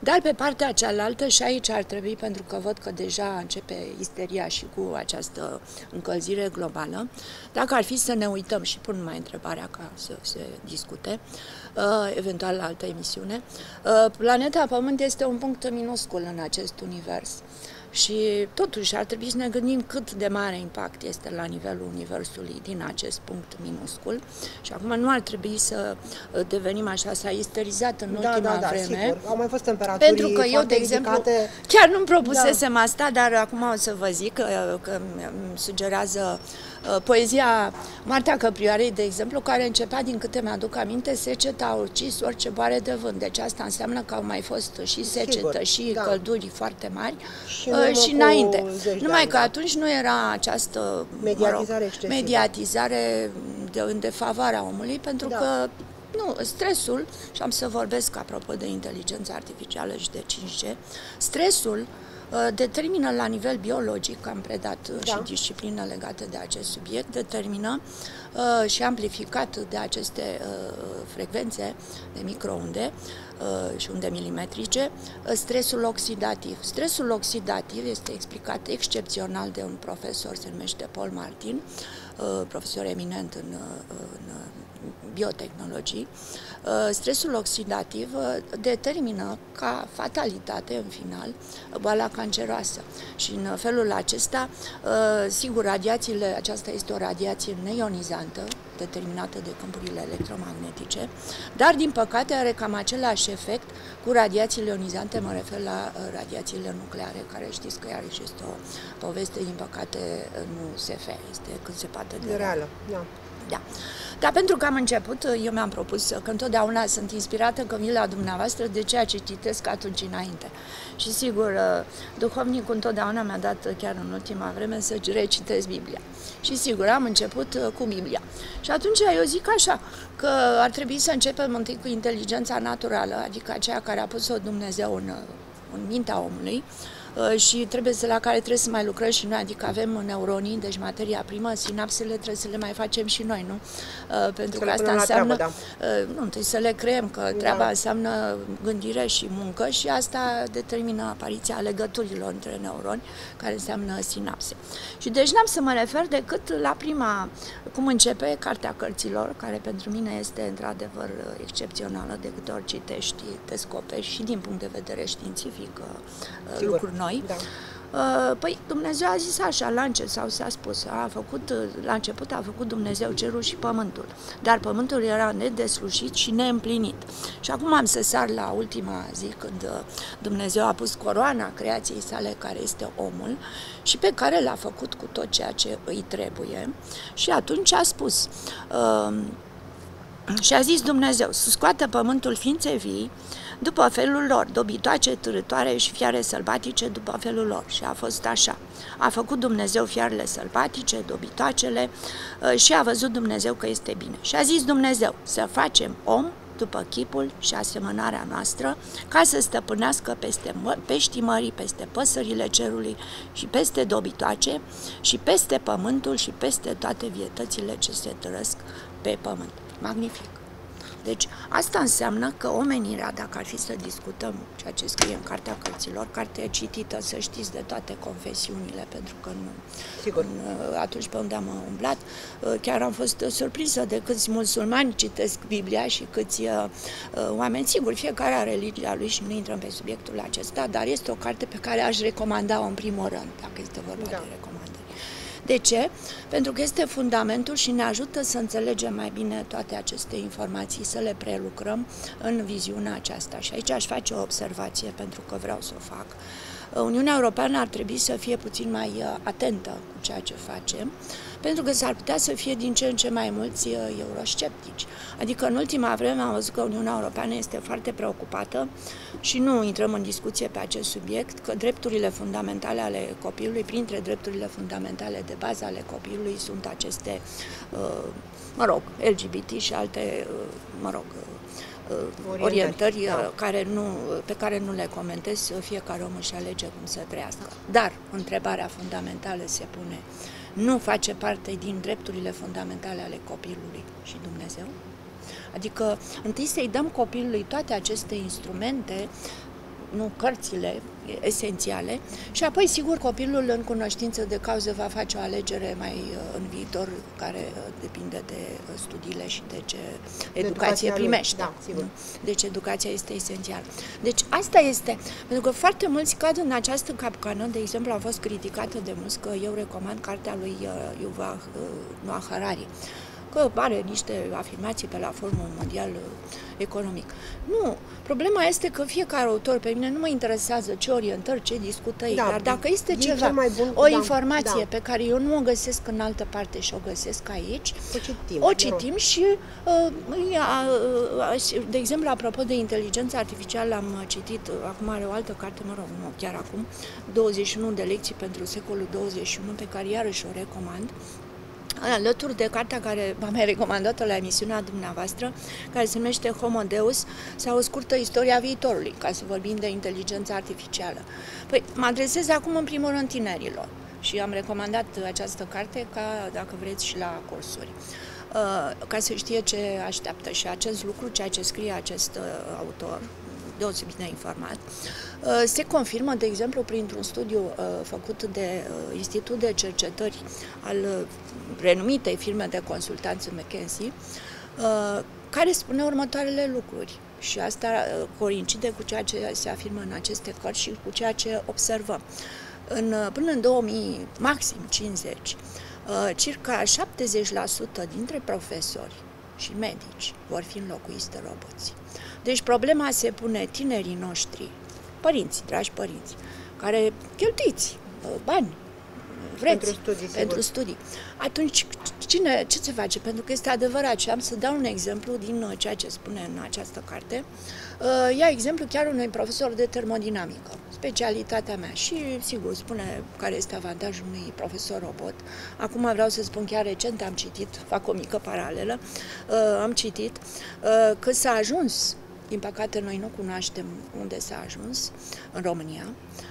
Speaker 9: dar pe partea cealaltă și aici ar trebui, pentru că văd că deja începe isteria și cu această încălzire globală, dacă ar fi să ne uităm și pun mai întrebarea ca să se discute, uh, eventual la altă emisiune, uh, planeta Pământ este un punct minuscul în acest univers. Și totuși ar trebui să ne gândim cât de mare impact este la nivelul Universului din acest punct minuscul. Și acum nu ar trebui să uh, devenim așa, s-a isterizat în
Speaker 1: da,
Speaker 9: ultima
Speaker 1: da, da,
Speaker 9: vreme.
Speaker 1: Sigur. Au mai fost temperaturi
Speaker 9: Pentru că eu, de exemplu,
Speaker 1: ridicate.
Speaker 9: chiar nu-mi propusesem da. asta, dar acum o să vă zic că, că îmi sugerează uh, poezia Martea Căprioarei, de exemplu, care începea, din câte mi-aduc aminte, seceta a ucis orice boare de vânt. Deci asta înseamnă că au mai fost și secetă
Speaker 1: Sigur,
Speaker 9: și
Speaker 1: da.
Speaker 9: călduri foarte mari
Speaker 1: Și
Speaker 9: uh,
Speaker 1: în urmă
Speaker 9: și
Speaker 1: cu
Speaker 9: înainte.
Speaker 1: zeci de
Speaker 9: Numai
Speaker 1: ani,
Speaker 9: că
Speaker 1: da.
Speaker 9: atunci nu era această
Speaker 1: Mediatizare
Speaker 9: mă rog,
Speaker 1: excesivă.
Speaker 9: mediatizare de, în defavoarea omului, pentru
Speaker 1: Da.
Speaker 9: că nu, stresul, și am să vorbesc apropo de inteligența artificială și de 5G, stresul uh, determină la nivel biologic, am predat uh,
Speaker 1: Da.
Speaker 9: și disciplină legată de acest subiect, determină uh, și amplificat de aceste uh, frecvențe de microunde uh, și unde milimetrice, uh, stresul oxidativ. Stresul oxidativ este explicat excepțional de un profesor, se numește Paul Martin, uh, profesor eminent în, uh, în biotehnologii, uh, stresul oxidativ uh, determină ca fatalitate, în final, boala canceroasă. Și în felul acesta, uh, sigur, radiațiile, aceasta este o radiație neionizantă, determinată de câmpurile electromagnetice, dar, din păcate, are cam același efect cu radiațiile ionizante, mă refer la uh, radiațiile nucleare, care știți că iarăși este o poveste, din păcate, nu SF, este cât se poate de
Speaker 1: De reală, da.
Speaker 9: da. Dar pentru că am început, eu mi-am propus că întotdeauna sunt inspirată când vin la dumneavoastră de ceea ce citesc atunci înainte. Și sigur, duhovnicul întotdeauna mi-a dat, chiar în ultima vreme, să recitesc Biblia. Și sigur, am început cu Biblia. Și atunci eu zic așa, că ar trebui să începem întâi cu inteligența naturală, adică aceea care a pus-o Dumnezeu în, în mintea omului, Uh, și trebuie să, la care trebuie să mai lucrăm și noi, adică avem neuronii, deci materia primă, sinapsele trebuie să le mai facem și noi, nu? Uh, Pentru
Speaker 1: Să
Speaker 9: că
Speaker 1: le
Speaker 9: asta
Speaker 1: punem la
Speaker 9: înseamnă,
Speaker 1: treabă,
Speaker 9: uh, nu, întâi să le creăm, că treaba
Speaker 1: Da.
Speaker 9: înseamnă gândire și muncă și asta determină apariția legăturilor între neuroni, care înseamnă sinapse. Și deci n-am să mă refer decât la prima, cum începe Cartea Cărților, care pentru mine este într-adevăr excepțională, de câte ori citești, descoperi și din punct de vedere științific uh,
Speaker 1: Sigur.
Speaker 9: lucruri noi.
Speaker 1: Da.
Speaker 9: Uh, Păi Dumnezeu a zis așa la început, sau s-a spus, a făcut, uh, la început a făcut Dumnezeu cerul și pământul, dar pământul era nedeslușit și neîmplinit. Și acum am să sar la ultima zi când uh, Dumnezeu a pus coroana creației sale, care este omul, și pe care l-a făcut cu tot ceea ce îi trebuie. Și atunci a spus, uh, și a zis Dumnezeu să scoată pământul ființe vii după felul lor, dobitoace, târătoare și fiare sălbatice după felul lor. Și a fost așa. A făcut Dumnezeu fiarele sălbatice, dobitoacele uh, și a văzut Dumnezeu că este bine. Și a zis Dumnezeu să facem om după chipul și asemănarea noastră, ca să stăpânească peste mă- peștii mării, peste păsările cerului și peste dobitoace și peste pământul și peste toate vietățile ce se trăsc pe pământ. Magnific! Deci asta înseamnă că omenirea, dacă ar fi să discutăm ceea ce scrie în Cartea Cărților, carte citită, să știți, de toate confesiunile, pentru că în,
Speaker 1: Sigur.
Speaker 9: în, atunci pe unde am umblat, chiar am fost surprinsă de câți musulmani citesc Biblia și câți uh, oameni, sigur, fiecare are religia lui și nu intrăm pe subiectul acesta, dar este o carte pe care aș recomanda-o în primul rând, dacă este vorba
Speaker 1: Da.
Speaker 9: de recomandări. De ce? Pentru că este fundamentul și ne ajută să înțelegem mai bine toate aceste informații, să le prelucrăm în viziunea aceasta. Și aici aș face o observație pentru că vreau să o fac. Uniunea Europeană ar trebui să fie puțin mai uh, atentă cu ceea ce face, pentru că s-ar putea să fie din ce în ce mai mulți uh, eurosceptici. Adică în ultima vreme am văzut că Uniunea Europeană este foarte preocupată și nu intrăm în discuție pe acest subiect, că drepturile fundamentale ale copilului, printre drepturile fundamentale de bază ale copilului sunt aceste, uh, mă rog, LGBT și alte, mă rog, orientări, orientări da. care nu, pe care nu le comentez, fiecare om își alege cum să trăiască. Dar întrebarea fundamentală se pune, nu face parte din drepturile fundamentale ale copilului și Dumnezeu? Adică întâi să-i dăm copilului toate aceste instrumente nu cărțile esențiale și apoi, sigur, copilul în cunoștință de cauză va face o alegere mai uh, în viitor care uh, depinde de uh, studiile și de ce de educație primește.
Speaker 1: Da, sigur.
Speaker 9: Deci educația este esențială. Deci asta este, pentru că foarte mulți cad în această capcană, de exemplu, a fost criticată de mulți că eu recomand cartea lui Yuval Noah Harari că are niște afirmații pe la Forumul Mondial uh, Economic. Nu, problema este că fiecare autor, pe mine nu mă interesează ce orientări, ce discută ei, da, dar dacă este ceva,
Speaker 1: mai bun,
Speaker 9: o da, informație da. pe care eu nu o găsesc în altă parte și o găsesc aici,
Speaker 1: o citim,
Speaker 9: o citim și, uh, uh, de exemplu, apropo de inteligența artificială, am citit, acum are o altă carte, mă rog, nu chiar acum, 21 de lecții pentru secolul 21, pe care iarăși o recomand, alături de cartea care v-am mai recomandat-o la emisiunea dumneavoastră, care se numește Homo Deus, sau o scurtă istoria viitorului, ca să vorbim de inteligența artificială. Păi, mă adresez acum în primul rând tinerilor și am recomandat această carte ca, dacă vreți, și la cursuri uh, ca să știe ce așteaptă și acest lucru, ceea ce scrie acest uh, autor, deosebit de informat, uh, se confirmă, de exemplu, printr-un studiu uh, făcut de uh, Institut de Cercetări al renumitei firme de consultanță McKinsey, care spune următoarele lucruri. Și asta coincide cu ceea ce se afirmă în aceste cărți și cu ceea ce observăm. În, până în 2000, maxim 50, circa 70% dintre profesori și medici vor fi înlocuiți de roboți. Deci problema se pune tinerii noștri, părinți, dragi părinți, care cheltuiți uh, bani, vreți,
Speaker 1: pentru studii,
Speaker 9: pentru studii. Atunci, cine, ce se face? Pentru că este adevărat și am să dau un exemplu din uh, ceea ce spune în această carte. Uh, ia exemplu chiar unui profesor de termodinamică, specialitatea mea și, sigur, spune care este avantajul unui profesor robot. Acum vreau să spun chiar recent, am citit, fac o mică paralelă, am citit că s-a ajuns din păcate, noi nu cunoaștem unde s-a ajuns în România.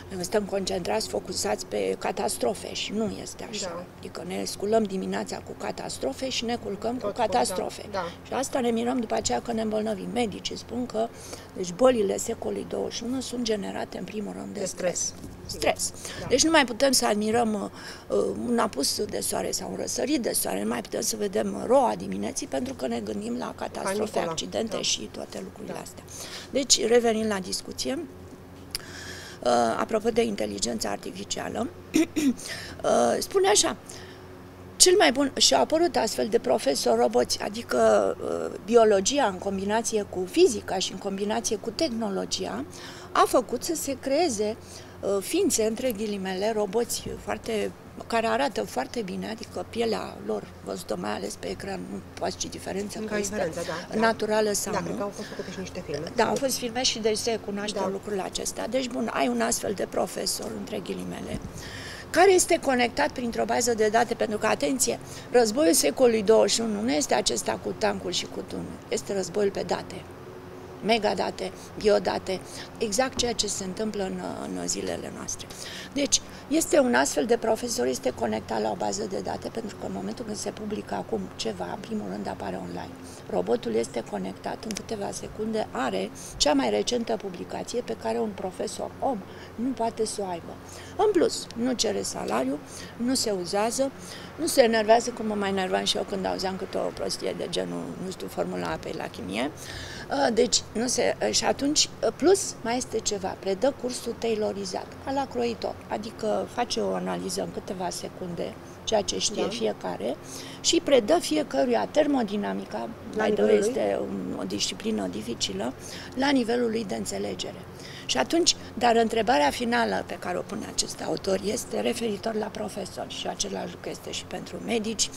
Speaker 9: Noi suntem concentrați, focusați pe catastrofe și nu este așa. Da. Adică ne sculăm dimineața cu catastrofe și ne culcăm Tot cu catastrofe. Da. Da. Și asta ne mirăm după aceea că ne îmbolnăvim. Medicii spun că deci bolile secolului 21 sunt generate în primul rând de, de stres. Stres. stres. Da. Deci nu mai putem să admirăm uh, un apus de soare sau un răsărit de soare, nu mai putem să vedem roa dimineții pentru că ne gândim la catastrofe, Panicola. accidente da. și toate lucrurile da. astea. Deci, revenind la discuție, uh, apropo de inteligența artificială, uh, spune așa, cel mai bun, și au apărut astfel de profesori roboți, adică uh, biologia în combinație cu fizica și în combinație cu tehnologia, a făcut să se creeze uh, ființe, între ghilimele, roboți foarte care arată foarte bine, adică pielea lor văzută mai ales pe ecran, nu poți ci diferența
Speaker 1: că diferență, da,
Speaker 9: naturală sau
Speaker 1: da,
Speaker 9: nu.
Speaker 1: cred că au fost făcute și niște filme.
Speaker 9: Da, au fost filme și deci se cunoaște da. lucrurile acestea. Deci, bun, ai un astfel de profesor, între ghilimele, care este conectat printr-o bază de date, pentru că, atenție, războiul secolului 21 nu este acesta cu tancuri și cu tunuri, este războiul pe date megadate, biodate, exact ceea ce se întâmplă în, în zilele noastre. Deci, este un astfel de profesor, este conectat la o bază de date, pentru că în momentul când se publică acum ceva, în primul rând apare online. Robotul este conectat, în câteva secunde are cea mai recentă publicație pe care un profesor om nu poate să o aibă. În plus, nu cere salariu, nu se uzează, nu se enervează cum mă mai enervam și eu când auzeam câte o prostie de genul, nu știu, formula apei la chimie. Uh, deci, nu se, uh, și atunci, uh, plus, mai este ceva, predă cursul tailorizat, ca la croitor, adică face o analiză în câteva secunde ceea ce știe da. fiecare, și predă fiecăruia termodinamica,
Speaker 1: La
Speaker 9: by the way,
Speaker 1: nivelul lui?
Speaker 9: este un, o disciplină dificilă, la nivelul lui de înțelegere. Și atunci, dar întrebarea finală pe care o pune acest autor este referitor la profesori și același lucru este și pentru medici.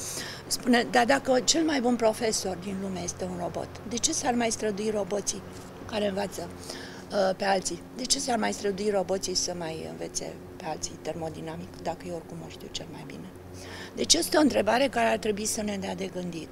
Speaker 9: Spune, dar dacă cel mai bun profesor din lume este un robot, de ce s-ar mai strădui roboții care învață uh, pe alții? De ce s-ar mai strădui roboții să mai învețe pe alții termodinamic, dacă eu oricum o știu cel mai bine? Deci este o întrebare care ar trebui să ne dea de gândit.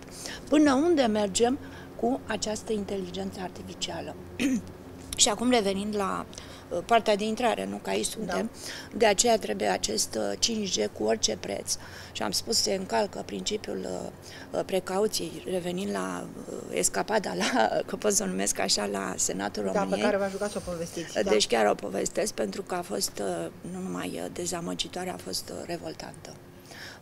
Speaker 9: Până unde mergem cu această inteligență artificială? Și acum revenind la uh, partea de intrare, nu că aici suntem, da. de aceea trebuie acest uh, 5G cu orice preț. Și am spus, se încalcă principiul uh, uh, precauției, revenind la uh, escapada, la, că pot să o numesc așa, la Senatul
Speaker 1: Da, pe
Speaker 9: României.
Speaker 1: care v-a jucat să o povestiți. Da.
Speaker 9: Deci chiar o povestesc pentru că a fost uh, nu numai uh, dezamăgitoare, a fost uh, revoltantă.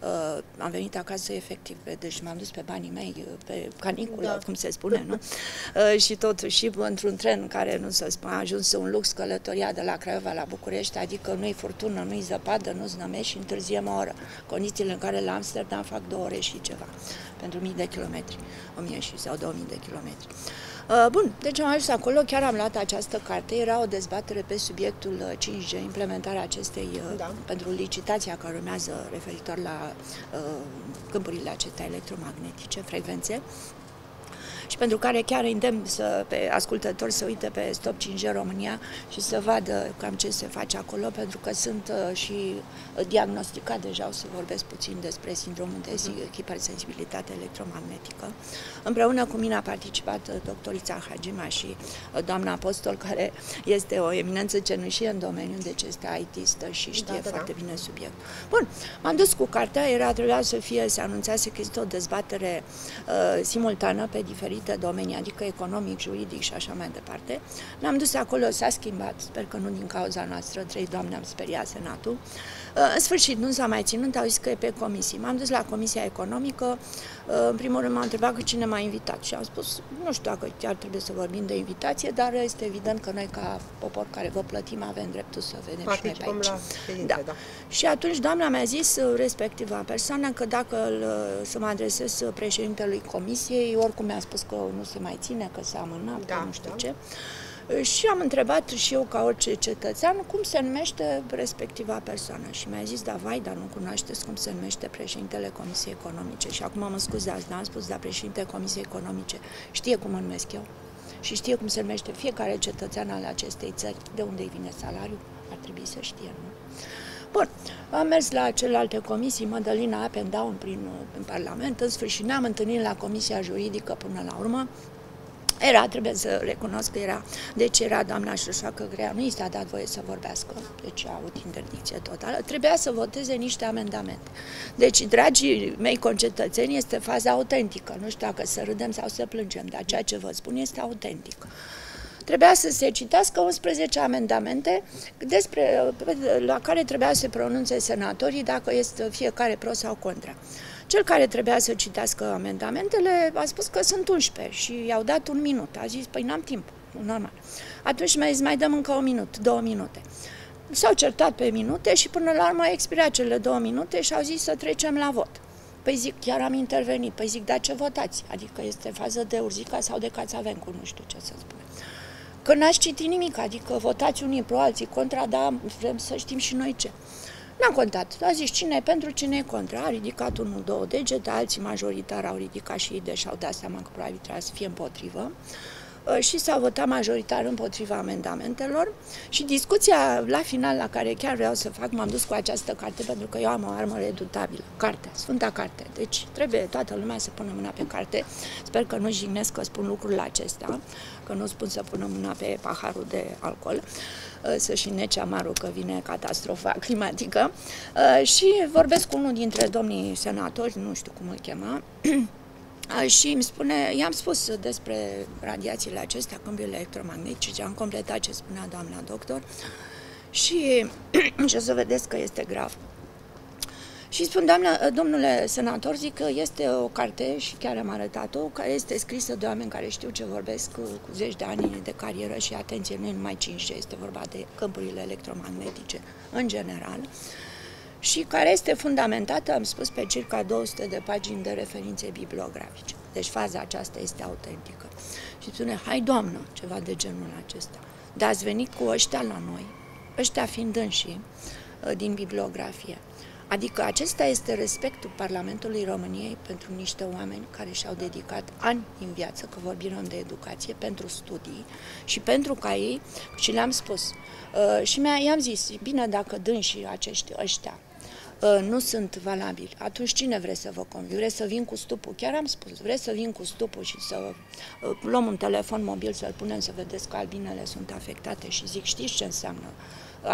Speaker 9: Uh, am venit acasă efectiv, pe- deci m-am dus pe banii mei, uh, pe caniculă,
Speaker 1: Da.
Speaker 9: cum se spune, nu? Uh, și totuși și într-un tren care, nu să spun, a ajuns un lux călătoria de la Craiova la București, adică nu-i furtună, nu-i zăpadă, nu znămești și întârziem o oră. Condițiile în care la Amsterdam fac două ore și ceva, pentru mii de kilometri, o mie și sau două mii de kilometri. Uh, Bun, deci am ajuns acolo, chiar am luat această carte, era o dezbatere pe subiectul uh, 5G, implementarea acestei, uh,
Speaker 1: Da.
Speaker 9: pentru licitația care urmează referitor la uh, câmpurile acestea electromagnetice, frecvențe, și pentru care chiar îndemn să, pe ascultători să uite pe Stop 5G România și să vadă cam ce se face acolo, pentru că sunt uh, și uh, diagnosticat deja, o să vorbesc puțin despre sindromul de zi- hipersensibilitate electromagnetică. Împreună cu mine a participat uh, doctorița Hagima și uh, doamna Apostol, care este o eminență cenușie în domeniu, deci este ITistă și știe
Speaker 1: da, da.
Speaker 9: foarte bine subiectul. Bun, m-am dus cu cartea, era trebuia să fie, se anunțase că este o dezbatere uh, simultană pe diferite domenii, adică economic, juridic și așa mai departe. Ne-am dus acolo, s-a schimbat, sper că nu din cauza noastră, trei doamne am speriat Senatul. Uh, în sfârșit, nu s-a mai ținut, au zis că e pe comisii. M-am dus la Comisia Economică, uh, în primul rând m-a întrebat că cine m-a invitat și am spus, nu știu dacă chiar trebuie să vorbim de invitație, dar este evident că noi ca popor care vă plătim avem dreptul să vedem și noi pe
Speaker 1: Participăm
Speaker 9: aici.
Speaker 1: la ședințe,
Speaker 9: Da.
Speaker 1: da.
Speaker 9: Și atunci doamna mi-a zis, uh, respectiva persoană, că dacă îl, uh, să mă adresez uh, președintelui comisiei, oricum mi-a spus că nu se mai ține, că s-a amânat,
Speaker 1: Da,
Speaker 9: că nu știu
Speaker 1: da.
Speaker 9: ce. Uh, Și am întrebat și eu, ca orice cetățean, cum se numește respectiva persoană. Și mi-a zis, da, vai, dar nu cunoașteți cum se numește președintele Comisiei Economice. Și acum mă scuzați, dar am spus, da, președintele Comisiei Economice știe cum mă numesc eu și știe cum se numește fiecare cetățean al acestei țări, de unde îi vine salariul, ar trebui să știe, nu? Bun, am mers la celelalte comisii, Mădălina up and down prin, în Parlament, în sfârșit ne-am întâlnit la Comisia Juridică până la urmă. Era, trebuie să recunosc că era, deci era doamna Șușoacă Grea, nu i s-a dat voie să vorbească, deci a avut interdicție totală, trebuia să voteze niște amendamente. Deci, dragii mei concetățeni, este faza autentică, nu știu dacă să râdem sau să plângem, dar ceea ce vă spun este autentic. Trebuia să se citească 11 amendamente despre, la care trebuia să se pronunțe senatorii dacă este fiecare pro sau contra. Cel care trebuia să citească amendamentele a spus că sunt 11 și i-au dat un minut. A zis, păi n-am timp, normal. Atunci mi-a zis, mai dăm încă un minut, două minute. S-au certat pe minute și până la urmă a expirat cele două minute și au zis să trecem la vot. Păi zic, chiar am intervenit. Păi zic, dar ce votați? Adică este fază de urzica sau de cațavencul, nu știu ce să spun. Că n-ați citit nimic, adică votați unii pro, alții contra, dar vrem să știm și noi ce. N-am contat. A zis cine e pentru, cine e contra. A ridicat unul, două degete, alții majoritar au ridicat și ei, deși au dat seama că probabil trebuia să fie împotrivă. Uh, Și s-a votat majoritar împotriva amendamentelor și discuția la final la care chiar vreau să fac, m-am dus cu această carte pentru că eu am o armă redutabilă, carte, Sfânta Carte. Deci trebuie toată lumea să pună mâna pe carte. Sper că nu jignesc că spun lucrurile acestea, că nu spun să pună mâna pe paharul de alcool uh, să-și nece amarul că vine catastrofa climatică Uh, și vorbesc cu unul dintre domnii senatori, nu știu cum îl chema, A, și îmi spune, i-am spus despre radiațiile acestea, câmpurile electromagnetice, am completat ce spunea doamna doctor și, și o să vedeți că este grav. Și spun, doamna, domnule senator, zic că este o carte, și chiar am arătat-o, care este scrisă de oameni care știu ce vorbesc cu, cu zeci de ani de carieră și atenție, nu e numai 5G, este vorba de câmpurile electromagnetice în general. și care este fundamentată, am spus, pe circa 200 de pagini de referințe bibliografice. Deci faza aceasta este autentică. Și spune, hai doamnă, ceva de genul acesta. Dar ați venit cu ăștia la noi, ăștia fiind înși uh, din bibliografie. Adică acesta este respectul Parlamentului României pentru niște oameni care și-au dedicat ani în viață, că vorbim de educație, pentru studii și pentru ca ei, și le-am spus, uh, și mi am zis, bine dacă dânsii acești ăștia uh, nu sunt valabili, atunci cine vreți să vă conviu? Vreți să vin cu stupul? Chiar am spus, vreți să vin cu stupul și să uh, luăm un telefon mobil, să-l punem să vedeți că albinele sunt afectate și zic, știți ce înseamnă?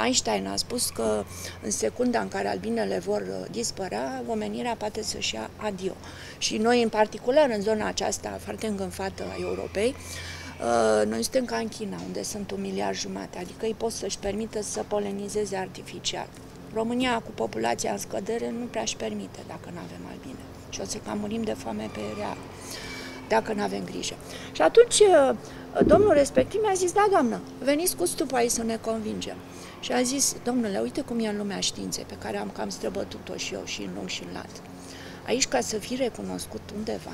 Speaker 9: Einstein a spus că în secunda în care albinele vor uh, dispărea, omenirea poate să-și ia adio. Și noi, în particular, în zona aceasta foarte îngânfată a Europei, uh, noi suntem ca în China, unde sunt un miliard jumate, adică ei pot să-și permită să polenizeze artificial. România, cu populația în scădere, nu prea își permite dacă nu avem albine. Și o să cam murim de foame pe real, dacă nu avem grijă. Și atunci, uh, domnul respectiv mi-a zis, da, doamnă, veniți cu stupul aici să ne convingem. Și a zis, domnule, uite cum e în lumea științei, pe care am cam străbătut-o și eu și în lung și în lat. Aici, ca să fii recunoscut undeva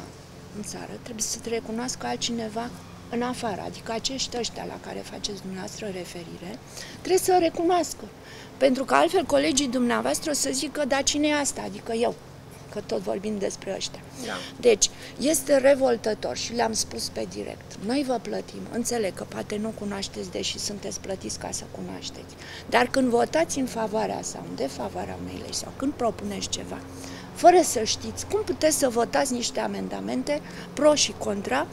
Speaker 9: în țară, trebuie să te recunoască altcineva în afară, adică acești ăștia la care faceți dumneavoastră referire, trebuie să recunoască. Pentru că altfel colegii dumneavoastră o să zică, da, cine e asta? Adică eu că tot vorbim despre ăștia. Da. Deci, este revoltător și le-am spus pe direct. Noi vă plătim, înțeleg că poate nu cunoașteți, deși sunteți plătiți ca să cunoașteți. Dar când votați în favoarea sau în defavoarea unei legi sau când propuneți ceva, fără să știți cum puteți să votați niște amendamente pro și contra,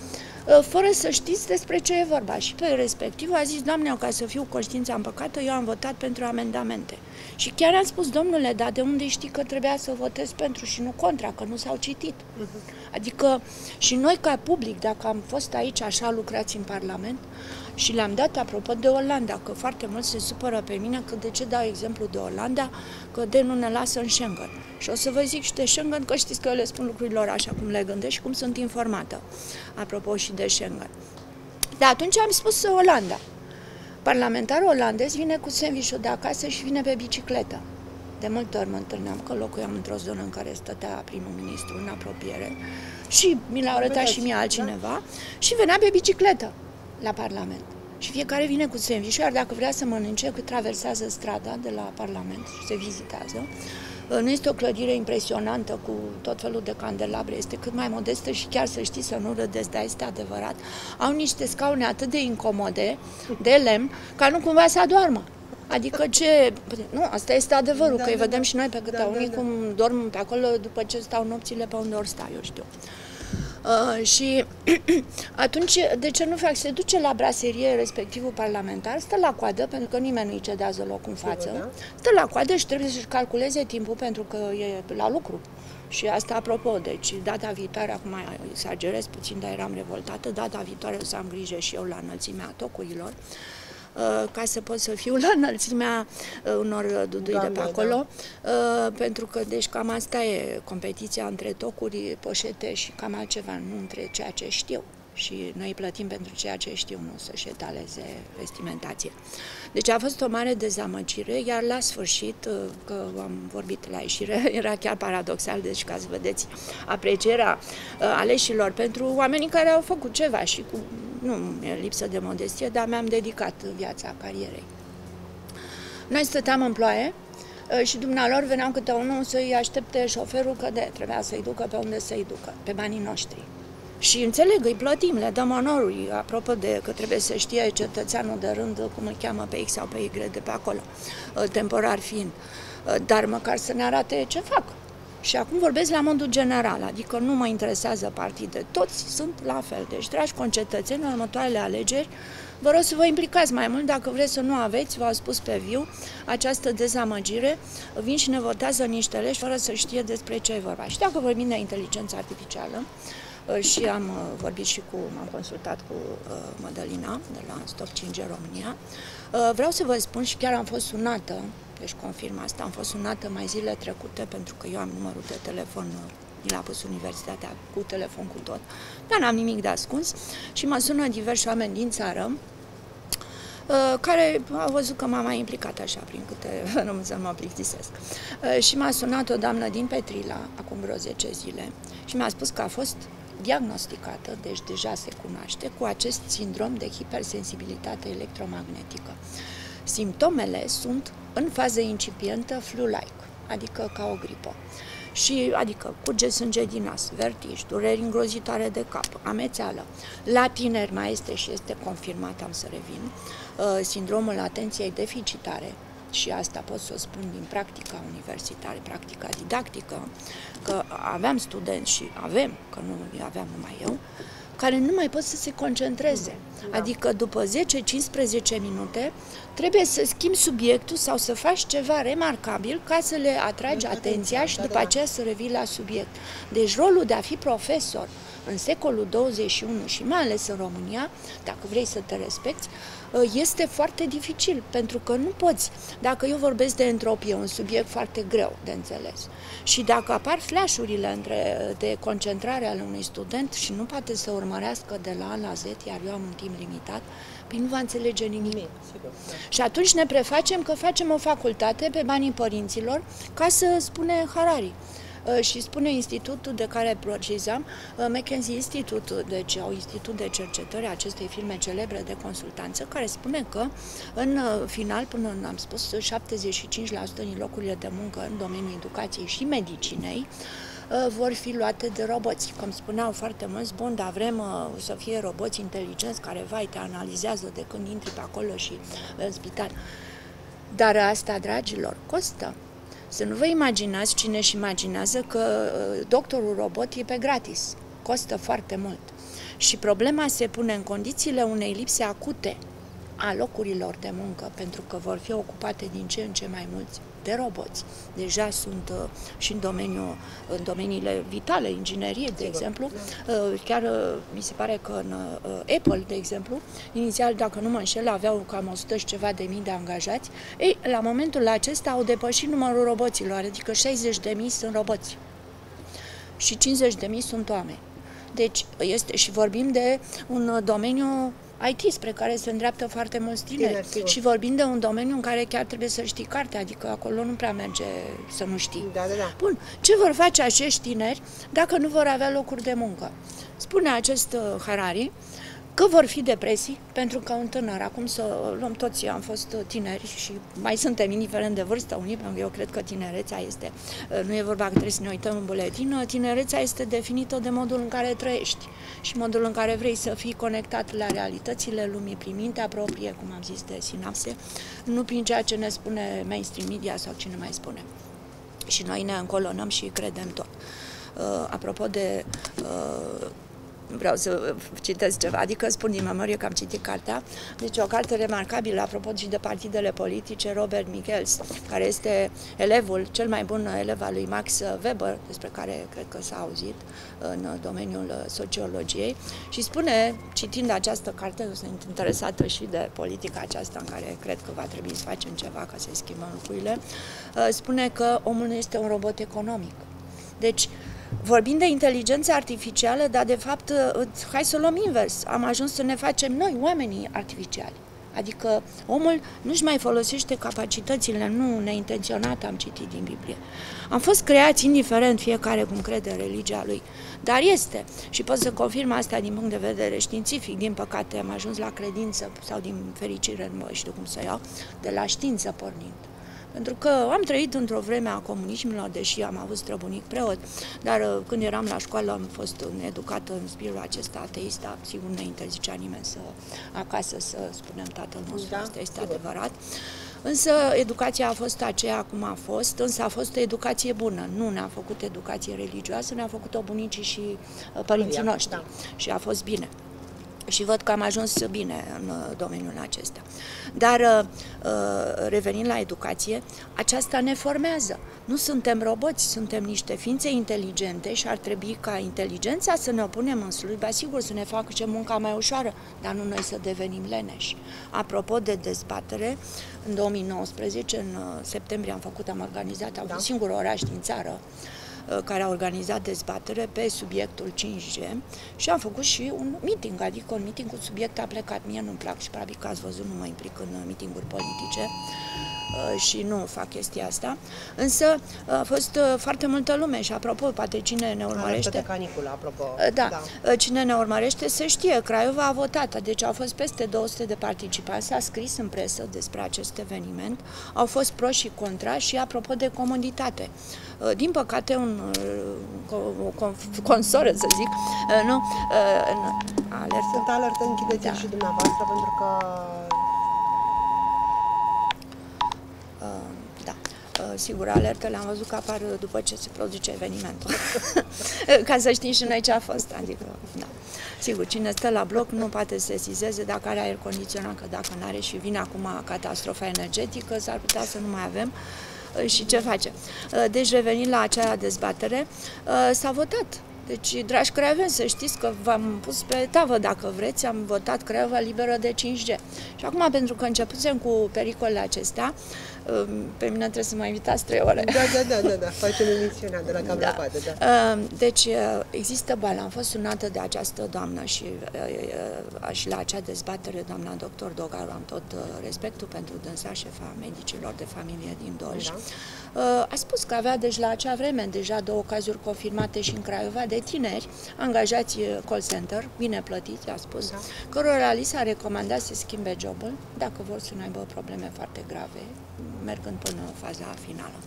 Speaker 9: ă, fără să știți despre ce e vorba. Și pe respectiv a zis, Doamne, ca să fiu conștiința împăcată, eu am votat pentru amendamente. Și chiar am spus, domnule, dar de unde știi că trebuia să votez pentru și nu contra, că nu s-au citit? Uh-huh. Adică și noi ca public, dacă am fost aici așa lucrați în Parlament, și le-am dat apropo de Olanda, că foarte mult se supără pe mine că de ce dau exemplu de Olanda, că de nu ne lasă în Schengen. Și o să vă zic și de Schengen, că știți că eu le spun lucrurilor așa cum le gândesc și cum sunt informată, apropo și de Schengen. De atunci am spus Olanda parlamentarul olandez vine cu sandwich de acasă și vine pe bicicletă. De multe ori mă întâlneam că locuiam într-o zonă în care stătea primul ministru în apropiere și mi l-a arătat și mie altcineva da? și venea pe bicicletă la Parlament. Și fiecare vine cu sandwich iar dacă vrea să mănânce, cât traversează strada de la Parlament și se vizitează, Uh, nu este o clădire impresionantă cu tot felul de candelabre, este cât mai modestă și chiar să știți să nu râdeți, dar este adevărat. Au niște scaune atât de incomode, de lemn, ca nu cumva să adormă. Adică ce... Nu, asta este adevărul, da, că îi da, vedem da. și noi pe câte da, unii da, da. cum dorm pe acolo după ce stau nopțile pe unde ori sta, eu știu. Uh, și atunci, de ce nu fac? Se duce la braserie respectivul parlamentar, stă la coadă, pentru că nimeni nu-i cedează loc în față, da? stă la coadă și trebuie să-și calculeze timpul pentru că e la lucru. Și asta apropo, deci data viitoare, acum exagerez puțin, dar eram revoltată, data viitoare o să am grijă și eu la înălțimea tocurilor. Uh, Uh, ca să pot să fiu la înălțimea uh, unor dudui da, de pe da, acolo, da. pentru că deci cam asta e competiția între tocuri, poșete și cam altceva, nu între ceea ce știu și noi plătim pentru ceea ce știu, nu să-și etaleze vestimentație. Deci a fost o mare dezamăgire, iar la sfârșit, că am vorbit la ieșire, era chiar paradoxal, deci ca să vedeți aprecierea aleșilor pentru oamenii care au făcut ceva și cu nu e lipsă de modestie, dar mi-am dedicat viața carierei. Noi stăteam în ploaie ă, și dumnealor veneam câte unul să-i aștepte șoferul că de, trebuia să-i ducă pe unde să-i ducă, pe banii noștri. Și înțeleg, îi plătim, le dăm onorul, apropo de că trebuie să știe cetățeanul de rând cum îl cheamă pe X sau pe Y de pe acolo, ă, temporar fiind. Ă, dar măcar să ne arate ce fac. Și acum vorbesc la modul general, adică nu mă interesează partide, toți sunt la fel. Deci, dragi concetățeni, în următoarele alegeri, vă rog să vă implicați mai mult, dacă vreți să nu aveți, v-au spus pe viu, această dezamăgire, vin și ne votează niște legi fără să știe despre ce e vorba. Și dacă vorbim de inteligență artificială, uh, și am uh, vorbit și cu, m-am consultat cu uh, Madalina de la Stop 5 România. Vreau să vă spun și chiar am fost sunată deci confirm asta. Am fost sunată mai zile trecute pentru că eu am numărul de telefon mi l-a pus universitatea cu telefon cu tot, dar n-am nimic de ascuns și mă sună diversi oameni din țară uh, care a văzut că m-am mai implicat așa prin câte nu să mă plictisesc. Uh, și m-a sunat o doamnă din Petrila, acum vreo 10 zile, și mi-a spus că a fost diagnosticată, deci deja se cunoaște, cu acest sindrom de hipersensibilitate electromagnetică. Simptomele sunt în fază incipientă flu-like, adică ca o gripă. Și, adică, curge sânge din nas, vertij, dureri îngrozitoare de cap, amețeală. La tineri mai este și este confirmat, am să revin, uh, sindromul atenției deficitare, și asta pot să o spun din practica universitară, practica didactică, că aveam studenți și avem, că nu aveam numai eu, care nu mai pot să se concentreze. Da. Adică după 10-15 minute trebuie să schimbi subiectul sau să faci ceva remarcabil ca să le atragi atenția și după aceea să revii la subiect. Deci rolul de a fi profesor în secolul 21 și mai ales în România, dacă vrei să te respecti, ă, este foarte dificil, pentru că nu poți. Dacă eu vorbesc de entropie, un subiect foarte greu de înțeles, și dacă apar flashurile între, de concentrare ale unui student și nu poate să urmărească de la A la Z, iar eu am un timp limitat, păi nu va înțelege nimic. nimic sigur, da. Și atunci ne prefacem că facem o facultate pe banii părinților, ca să spune Harari. Uh, și spune institutul de care precizam, uh, McKenzie Institute, deci au institut de cercetări acestei firme celebre de consultanță, care spune că în uh, final, până am spus, 75% din locurile de muncă în domeniul educației și medicinei vor fi luate de roboți. Cum spuneau foarte mulți, bun, dar vrem uh, să fie roboți inteligenți care, vai, te analizează de când intri pe acolo și în spital. Dar asta, dragilor, costă. Să nu vă imaginați cine își imaginează că uh, doctorul robot e pe gratis. Costă foarte mult. Și problema se pune în condițiile unei lipse acute a locurilor de muncă, pentru că vor fi ocupate din ce în ce mai mulți de roboți. Deja sunt uh, și în, domeniul, în domeniile vitale, inginerie, de Sigur. exemplu. Uh, chiar uh, mi se pare că în uh, Apple, de exemplu, inițial, dacă nu mă înșel, aveau cam 100 și ceva de mii de angajați. Ei, la momentul acesta au depășit numărul roboților, adică 60 de mii sunt roboți și 50 de mii sunt oameni. Deci este și vorbim de un domeniu IT spre care se îndreaptă foarte mulți tineri. tineri și vorbim de un domeniu în care chiar trebuie să știi carte, adică acolo nu prea merge să nu știi.
Speaker 1: Da, da, da.
Speaker 9: Bun, ce vor face acești tineri dacă nu vor avea locuri de muncă? Spune acest uh, Harari că vor fi depresii, pentru că un tânăr, acum să luăm toți, am fost tineri și mai suntem indiferent de vârstă unii, pentru că eu cred că tinerețea este, nu e vorba că trebuie să ne uităm în buletin, tinerețea este definită de modul în care trăiești și modul în care vrei să fii conectat la realitățile lumii prin mintea proprie, cum am zis, de sinapse, nu prin ceea ce ne spune mainstream media sau cine mai spune. Și noi ne încolonăm și credem tot. Uh, apropo de uh, vreau să citesc ceva, adică spun din memorie că am citit cartea. Deci o carte remarcabilă, apropo și de partidele politice, Robert Michels, care este elevul, cel mai bun elev al lui Max Weber, despre care cred că s-a auzit în domeniul sociologiei, și spune, citind această carte, sunt interesată și de politica aceasta în care cred că va trebui să facem ceva ca să schimbăm lucrurile, spune că omul nu este un robot economic. Deci, Vorbim de inteligență artificială, dar de fapt, uh, hai să o luăm invers. Am ajuns să ne facem noi, oamenii artificiali. Adică omul nu-și mai folosește capacitățile, nu neintenționat am citit din Biblie. Am fost creați indiferent fiecare cum crede religia lui, dar este. Și pot să confirm asta din punct de vedere științific. Din păcate am ajuns la credință sau din fericire, nu știu cum să iau, de la știință pornind. Pentru că am trăit într-o vreme a comunismului, deși am avut străbunic preot, dar uh, când eram la școală am fost educată în spiritul acesta ateist, dar sigur ne interzicea nimeni să acasă să spunem tatăl nostru, da, asta este sigur. adevărat. Însă educația a fost aceea cum a fost, însă a fost o educație bună. Nu ne-a făcut educație religioasă, ne-a făcut-o bunicii și uh, părinții noștri. Da. Și a fost bine și văd că am ajuns bine în uh, domeniul acesta. Dar uh, uh, revenind la educație, aceasta ne formează. Nu suntem roboți, suntem niște ființe inteligente și ar trebui ca inteligența să ne opunem în slujba, sigur, să ne facă ce munca mai ușoară, dar nu noi să devenim leneși. Apropo de dezbatere, în 2019, în septembrie am făcut, am organizat, am da. fost singur oraș din țară, care a organizat dezbatere pe subiectul 5G și am făcut și un meeting, adică un meeting cu subiect a plecat. Mie nu-mi plac și probabil că ați văzut, nu mă implic în meetinguri politice. Uh, și nu fac chestia asta. Însă uh, a fost uh, foarte multă lume și apropo, poate cine ne urmărește...
Speaker 1: de caniculă, apropo.
Speaker 9: Da, da, cine ne urmărește să știe, Craiova a votat, deci au fost peste 200 de participanți, s-a scris în presă despre acest eveniment, au fost pro și contra și apropo de comoditate. Din păcate, un, o, o consoră, să zic, nu,
Speaker 1: alert. Sunt alertă, închideți da. și dumneavoastră, pentru că
Speaker 9: sigur, alertele am văzut că apar după ce se produce evenimentul. Ca să știm și noi ce a fost. Adică, da. Sigur, cine stă la bloc nu poate să se sesizeze dacă are aer condiționat, că dacă nu are și vine acum catastrofa energetică, s-ar putea să nu mai avem și ce face. Deci, revenind la acea dezbatere, s-a votat deci, dragi creioveni, să știți că v-am pus pe tavă, dacă vreți, am votat Craiova liberă de 5G. Și acum, pentru că începusem cu pericolele acestea, um, pe mine trebuie să mă invitați trei ore.
Speaker 1: Da, da, da, da, da. facem emisiunea de la Camera da. da.
Speaker 9: Um, deci, uh, există boală. Am fost sunată de această doamnă și, uh, uh, și la acea dezbatere, doamna doctor Dogaru, am tot respectul pentru dânsa șefa medicilor de familie din Dolj. Da. A spus că avea deci la acea vreme deja două cazuri confirmate și în Craiova de tineri angajați call center, bine plătiți, a spus, da. cărora li s-a recomandat să schimbe jobul dacă vor să nu aibă probleme foarte grave, mergând până în faza finală.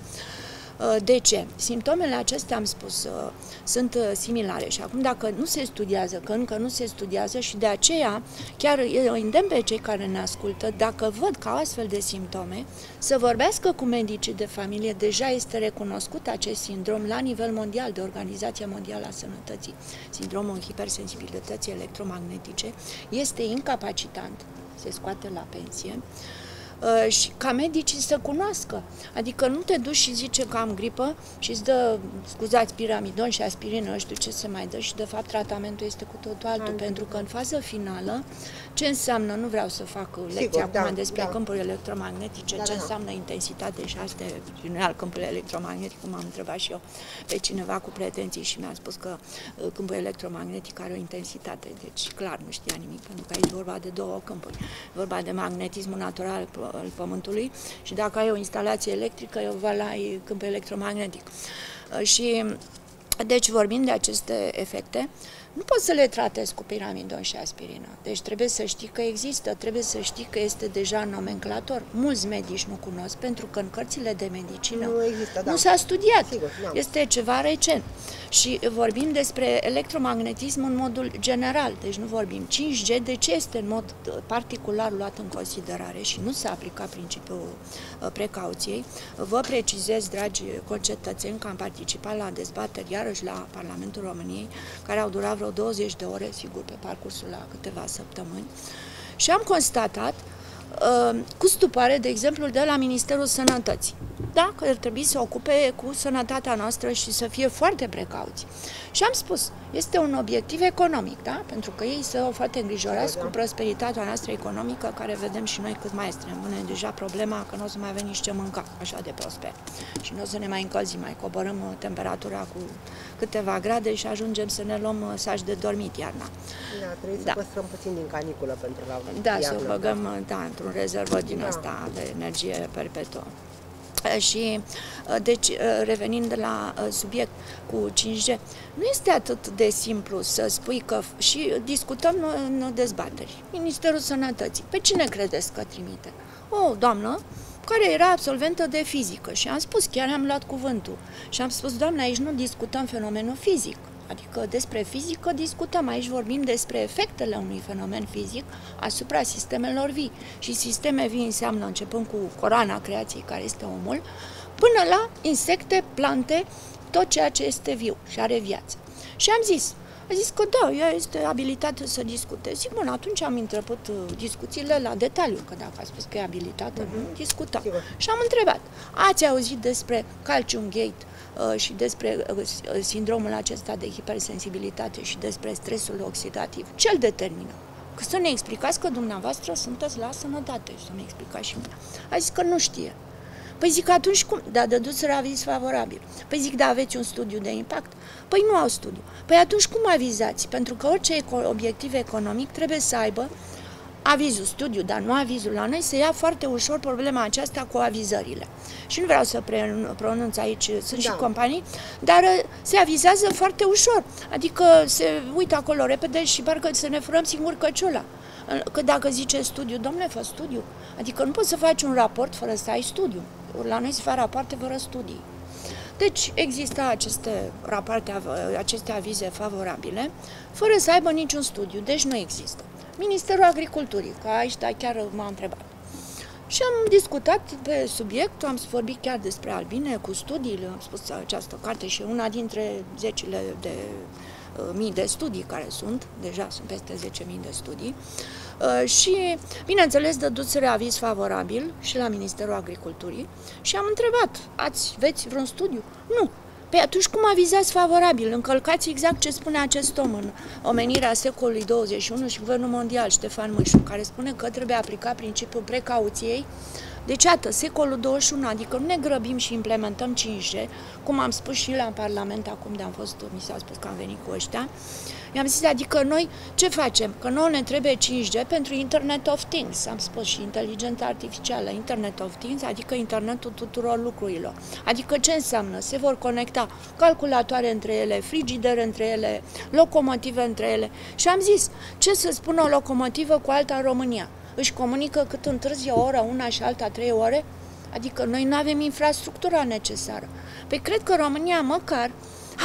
Speaker 9: Uh, de ce? Simptomele acestea, am spus, uh, sunt uh, similare și acum dacă nu se studiază, că încă nu se studiază și de aceea chiar îndemn pe cei care ne ascultă, dacă văd că au astfel de simptome, să vorbească cu medicii de familie, deja este recunoscut acest sindrom la nivel mondial de Organizația Mondială a Sănătății. Sindromul hipersensibilității electromagnetice este incapacitant, se scoate la pensie, Uh, și ca medicii să cunoască. Adică nu te duci și zice că am gripă și îți dă, scuzați, piramidon și aspirină, nu știu ce se mai dă și de fapt tratamentul este cu totul altul, Am pentru că în fază finală, ce înseamnă, nu vreau să fac lecția Sigur, acum da, despre da. câmpuri electromagnetice, da, ce da, înseamnă intensitate și astea, și nu al câmpului electromagnetic, cum am întrebat și eu pe cineva cu pretenții și mi-a spus că uh, câmpul electromagnetic are o intensitate, deci clar nu știa nimic, pentru că aici vorba de două câmpuri, vorba de magnetismul natural al Pământului și dacă ai o instalație electrică, eu va la câmp electromagnetic. Uh, și deci vorbim de aceste efecte, nu poți să le tratezi cu piramidon și aspirină. Deci trebuie să știi că există, trebuie să știi că este deja nomenclator. Mulți medici nu cunosc, pentru că în cărțile de medicină
Speaker 1: nu, există, da.
Speaker 9: nu s-a studiat. Sigur, da. Este ceva recent. Și vorbim despre electromagnetism în modul general, deci nu vorbim 5G, de ce este în mod particular luat în considerare și nu se aplica principiul uh, precauției. Vă precizez, dragi concetățeni, că am participat la dezbateri iarăși la Parlamentul României, care au durat vreo 20 de ore, sigur, pe parcursul la câteva săptămâni, și am constatat uh, cu stupare, de exemplu, de la Ministerul Sănătății da, că ar trebui să ocupe cu sănătatea noastră și să fie foarte precauți. Și am spus, este un obiectiv economic, da? Pentru că ei sunt foarte îngrijorați da, da. cu prosperitatea noastră economică, care vedem și noi cât mai este. Rămâne deja problema că nu o să mai avem nici ce mânca, așa de prosper. Și nu o să ne mai încălzim, mai coborâm uh, temperatura cu câteva grade și ajungem să ne luăm uh, saci de dormit iarna.
Speaker 1: Da, trebuie da. să păstrăm puțin din caniculă pentru la
Speaker 9: Da, iarnă, să o băgăm, da, da într-un rezervă din da. asta de energie perpetuă. Și, uh, deci, uh, revenind la uh, subiect cu 5G, nu este atât de simplu să spui că și discutăm în dezbateri. Ministerul Sănătății, pe cine credeți că trimite? O, doamnă, care era absolventă de fizică și am spus, chiar am luat cuvântul și am spus, doamne, aici nu discutăm fenomenul fizic, Adică despre fizică discutăm, aici vorbim despre efectele unui fenomen fizic asupra sistemelor vii. Și sisteme vii înseamnă începând cu corana creației, care este omul, până la insecte, plante, tot ceea ce este viu și are viață. Și am zis, a zis că da, ea este abilitată să discute. Zic, bun, atunci am întrebat uh, discuțiile la detaliu, că dacă a spus că e abilitată, uh-huh. nu discutăm. Și am întrebat, ați auzit despre calcium gate uh, și despre uh, uh, sindromul acesta de hipersensibilitate și despre stresul oxidativ? Ce îl determină? Că să ne explicați că dumneavoastră sunteți la sănătate și să ne explicați și mine. A zis că nu știe. Păi zic, atunci cum? Da, dăduți aviz favorabil. Păi zic, da, aveți un studiu de impact? Păi nu au studiu. Păi atunci cum avizați? Pentru că orice obiectiv economic trebuie să aibă avizul, studiu, dar nu avizul. La noi se ia foarte ușor problema aceasta cu avizările. Și nu vreau să pronunț aici, sunt da. și companii, dar uh, se avizează foarte ușor. Adică se uită acolo repede și parcă să ne furăm singur căciula. Că dacă zice studiu, domnule, fă studiu. Adică nu poți să faci un raport fără să ai studiu. La noi se fac rapoarte fără studii. Deci există aceste rapoarte, aceste avize favorabile, fără să aibă niciun studiu. Deci nu există. Ministerul Agriculturii, că aici da, chiar m-a întrebat. Și am discutat pe subiect, am vorbit chiar despre albine, cu studiile, am spus această carte și una dintre zecile de uh, mii de studii care sunt, deja sunt peste 10.000 de studii, uh, și, bineînțeles, dăduțere aviz favorabil și la Ministerul Agriculturii și am întrebat, ați, veți vreun studiu? Nu, Păi atunci cum avizați favorabil? Încălcați exact ce spune acest om în omenirea secolului 21 și Guvernul Mondial, Ștefan Mâșu, care spune că trebuie aplicat principiul precauției. Deci, iată, secolul 21, adică nu ne grăbim și implementăm 5G, cum am spus și la Parlament acum de am fost, mi s-a spus că am venit cu ăștia, I-am zis, adică noi ce facem? Că nouă ne trebuie 5G pentru Internet of Things, am spus și inteligența artificială, Internet of Things, adică internetul tuturor lucrurilor. Adică ce înseamnă? Se vor conecta calculatoare între ele, frigidere între ele, locomotive între ele. Și am zis, ce să spună o locomotivă cu alta în România? Își comunică cât întârzie o oră, una și alta trei ore? Adică noi nu avem infrastructura necesară. Păi cred că România măcar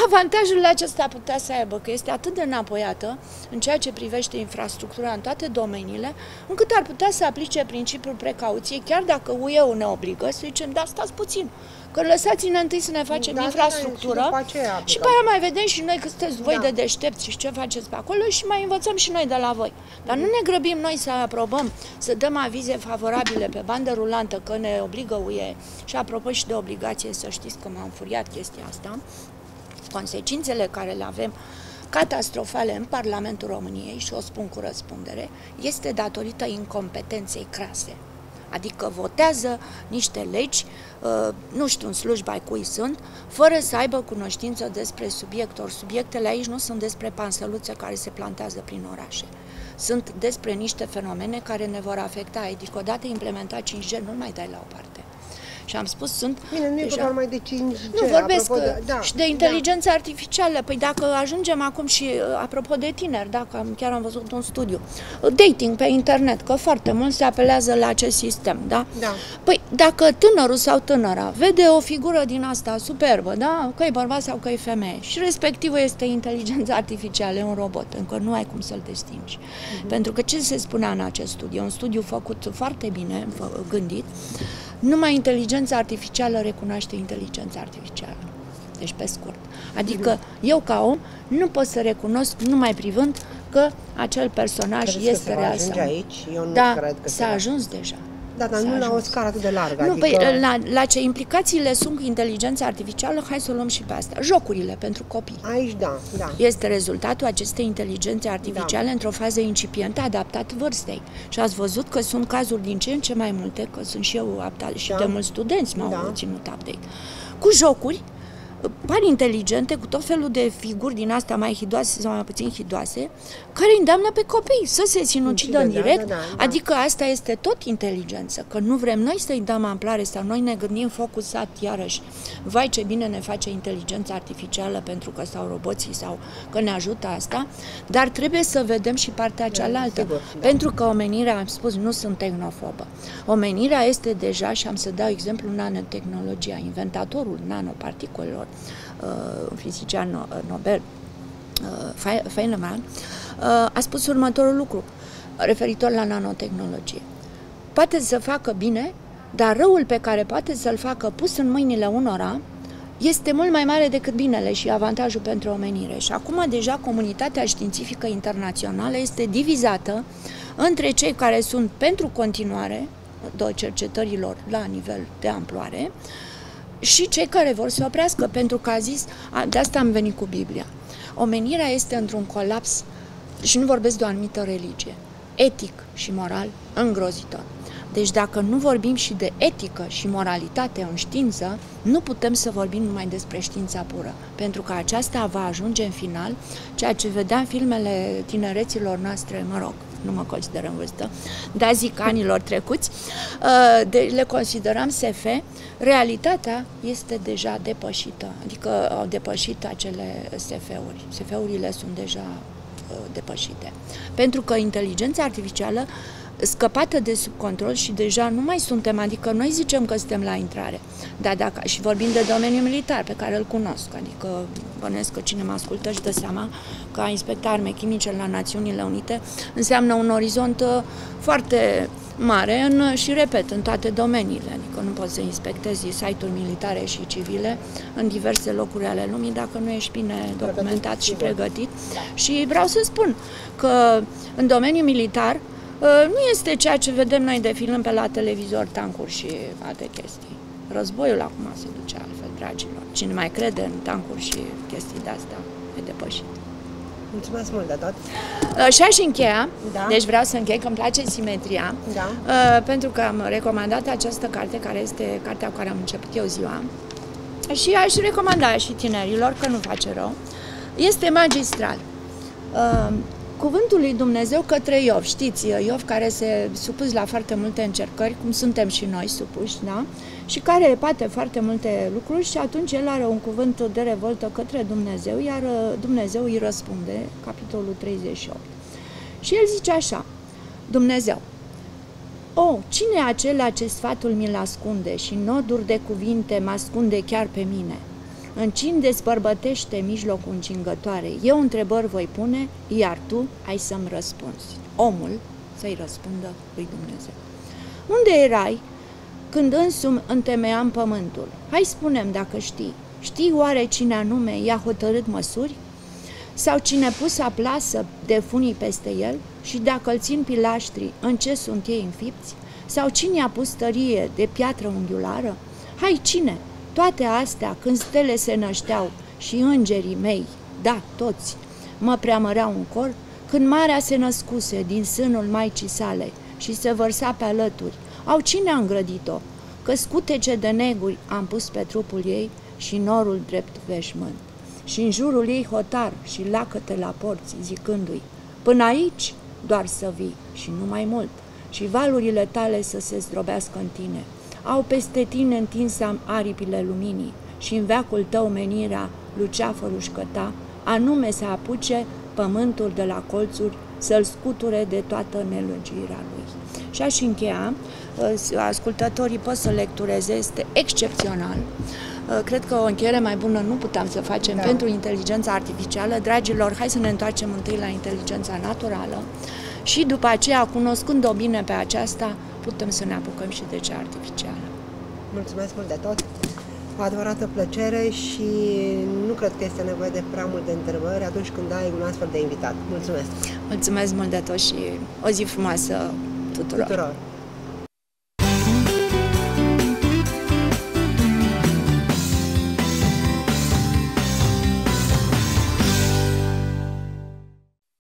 Speaker 9: Avantajul acesta putea să aibă că este atât de înapoiată în ceea ce privește infrastructura în toate domeniile, încât ar putea să aplice principiul precauției, chiar dacă UE ne obligă să zicem, da, stați puțin, că lăsați-ne întâi să ne facem da, infrastructură și, aceea, și pe aia mai vedem și noi că sunteți voi da. de deștepți și ce faceți pe acolo și mai învățăm și noi de la voi. Dar nu ne grăbim noi să aprobăm, să dăm avize favorabile pe bandă rulantă că ne obligă UE și apropo și de obligație să știți că m-am furiat chestia asta, consecințele care le avem catastrofale în Parlamentul României, și o spun cu răspundere, este datorită incompetenței crase. Adică votează niște legi, uh, nu știu în slujba cui sunt, fără să aibă cunoștință despre subiect. Ori subiectele aici nu sunt despre pansăluțe care se plantează prin orașe. Sunt despre niște fenomene care ne vor afecta. Adică odată implementat 5G, nu mai dai la o parte. Și am spus, sunt
Speaker 1: Bine, nu deja... e doar mai de 5
Speaker 9: Nu, vorbesc de, da, și de inteligență da. artificială. Păi dacă ajungem acum și, uh, apropo de tineri, dacă chiar am văzut un studiu, dating pe internet, că foarte mult se apelează la acest sistem, da?
Speaker 1: Da.
Speaker 9: Păi dacă tânărul sau tânăra vede o figură din asta superbă, da? Că e bărbat sau că e femeie și respectivă este inteligența artificială, e un robot, încă nu ai cum să-l distingi. Uh-huh. Pentru că ce se spunea în acest studiu? Un studiu făcut foarte bine, gândit, numai inteligența artificială recunoaște inteligența artificială. Deci, pe scurt. Adică, eu, ca om, nu pot să recunosc numai privând că acel personaj Credeți este real
Speaker 1: sau aici? Eu nu
Speaker 9: da,
Speaker 1: cred că
Speaker 9: s-a ajuns deja.
Speaker 1: Da, dar nu la o scară atât de largă.
Speaker 9: Nu,
Speaker 1: adică...
Speaker 9: păi, la, la ce implicațiile sunt cu inteligența artificială, hai să o luăm și pe asta. Jocurile pentru copii.
Speaker 1: Aici, da, da.
Speaker 9: Este rezultatul acestei inteligențe artificiale da. într-o fază incipientă, adaptat vârstei. Și ați văzut că sunt cazuri din ce în ce mai multe, că sunt și eu update, și da. de mulți studenți m-au da. ținut update, cu jocuri pari inteligente, cu tot felul de figuri din astea mai hidoase sau mai puțin hidoase, care îndeamnă pe copii să se sinucidă în direct, da, da, da. adică asta este tot inteligență, că nu vrem noi să-i dăm amplare sau noi ne gândim focusat iarăși, vai ce bine ne face inteligența artificială pentru că sau roboții sau că ne ajută asta, dar trebuie să vedem și partea da, cealaltă, sigur, da. pentru că omenirea, am spus, nu sunt tehnofobă. Omenirea este deja, și am să dau exemplu, nanotehnologia, inventatorul nanoparticolelor, uh, fizician uh, Nobel, uh, Feynman, uh, a spus următorul lucru referitor la nanotehnologie. Poate să facă bine, dar răul pe care poate să-l facă pus în mâinile unora este mult mai mare decât binele și avantajul pentru omenire. Și acum deja comunitatea științifică internațională este divizată între cei care sunt pentru continuare de cercetărilor la nivel de amploare și cei care vor să oprească, pentru că a zis, a, de asta am venit cu Biblia. Omenirea este într-un colaps și nu vorbesc de o anumită religie, etic și moral îngrozitor. Deci dacă nu vorbim și de etică și moralitate în știință, nu putem să vorbim numai despre știința pură, pentru că aceasta va ajunge în final, ceea ce vedeam filmele tinereților noastre, mă rog, nu mă consider în vârstă, dar zic anilor trecuți, uh, de, le considerăm SF, realitatea este deja depășită, adică au depășit acele SF-uri. SF-urile sunt deja uh, depășite. Pentru că inteligența artificială scăpată de sub control și deja nu mai suntem, adică noi zicem că suntem la intrare, dar dacă, și vorbim de domeniul militar pe care îl cunosc, adică bănesc că cine mă ascultă își dă seama că a inspecta arme chimice la Națiunile Unite înseamnă un orizont uh, foarte mare în, și, repet, în toate domeniile. Adică nu poți să inspectezi site-uri militare și civile în diverse locuri ale lumii dacă nu ești bine documentat și pregătit. Și vreau să spun că în domeniul militar Uh, nu este ceea ce vedem noi de film pe la televizor, tancuri și alte chestii. Războiul acum se duce altfel, dragilor. Cine mai crede în tancuri și chestii de-astea e depășit.
Speaker 1: Mulțumesc mult de tot.
Speaker 9: Uh, și aș încheia, da. deci vreau să închei, că îmi place simetria,
Speaker 1: da.
Speaker 9: uh, pentru că am recomandat această carte, care este cartea cu care am început eu ziua, și aș recomanda și tinerilor, că nu face rău. Este magistral. Uh, cuvântul lui Dumnezeu către Iov. Știți, Iov care se supus la foarte multe încercări, cum suntem și noi supuși, da? Și care poate foarte multe lucruri și atunci el are un cuvânt de revoltă către Dumnezeu, iar uh, Dumnezeu îi răspunde, capitolul 38. Și el zice așa, Dumnezeu, o, cine e acela ce sfatul mi-l ascunde și noduri de cuvinte mă ascunde chiar pe mine?' În cine despărbătește mijlocul încingătoare, eu întrebări voi pune, iar tu ai să-mi răspunzi. Omul să-i răspundă lui Dumnezeu. Unde erai când însumi întemeiam pământul? Hai spunem dacă știi. Știi oare cine anume i-a hotărât măsuri? Sau cine pus plasă de funii peste el? Și dacă îl țin pilaștrii, în ce sunt ei înfipți? Sau cine a pus tărie de piatră unghiulară? Hai, cine? Toate astea, când stele se nășteau și îngerii mei, da, toți, mă preamăreau un cor, când marea se născuse din sânul Maicii sale și se vărsa pe alături, au cine a îngrădit-o? Că scutece de neguri am pus pe trupul ei și norul drept veșmânt. Și în jurul ei hotar și lacăte la porți, zicându-i, până aici doar să vii și nu mai mult, și valurile tale să se zdrobească în tine au peste tine întins aripile luminii și în veacul tău menirea luceafărul șcăta, anume să apuce pământul de la colțuri, să-l scuture de toată nelungirea lui. Și aș încheia, uh, ascultătorii pot să lectureze, este excepțional. Uh, cred că o încheiere mai bună nu puteam să facem da. pentru inteligența artificială. Dragilor, hai să ne întoarcem întâi la inteligența naturală și după aceea, cunoscând-o bine pe aceasta, putem să ne apucăm și de cea artificială.
Speaker 1: Mulțumesc mult de tot! O adevărată plăcere și nu cred că este nevoie de prea multe întrebări atunci când ai un astfel de invitat. Mulțumesc!
Speaker 9: Mulțumesc mult de tot și o zi frumoasă tuturor! tuturor.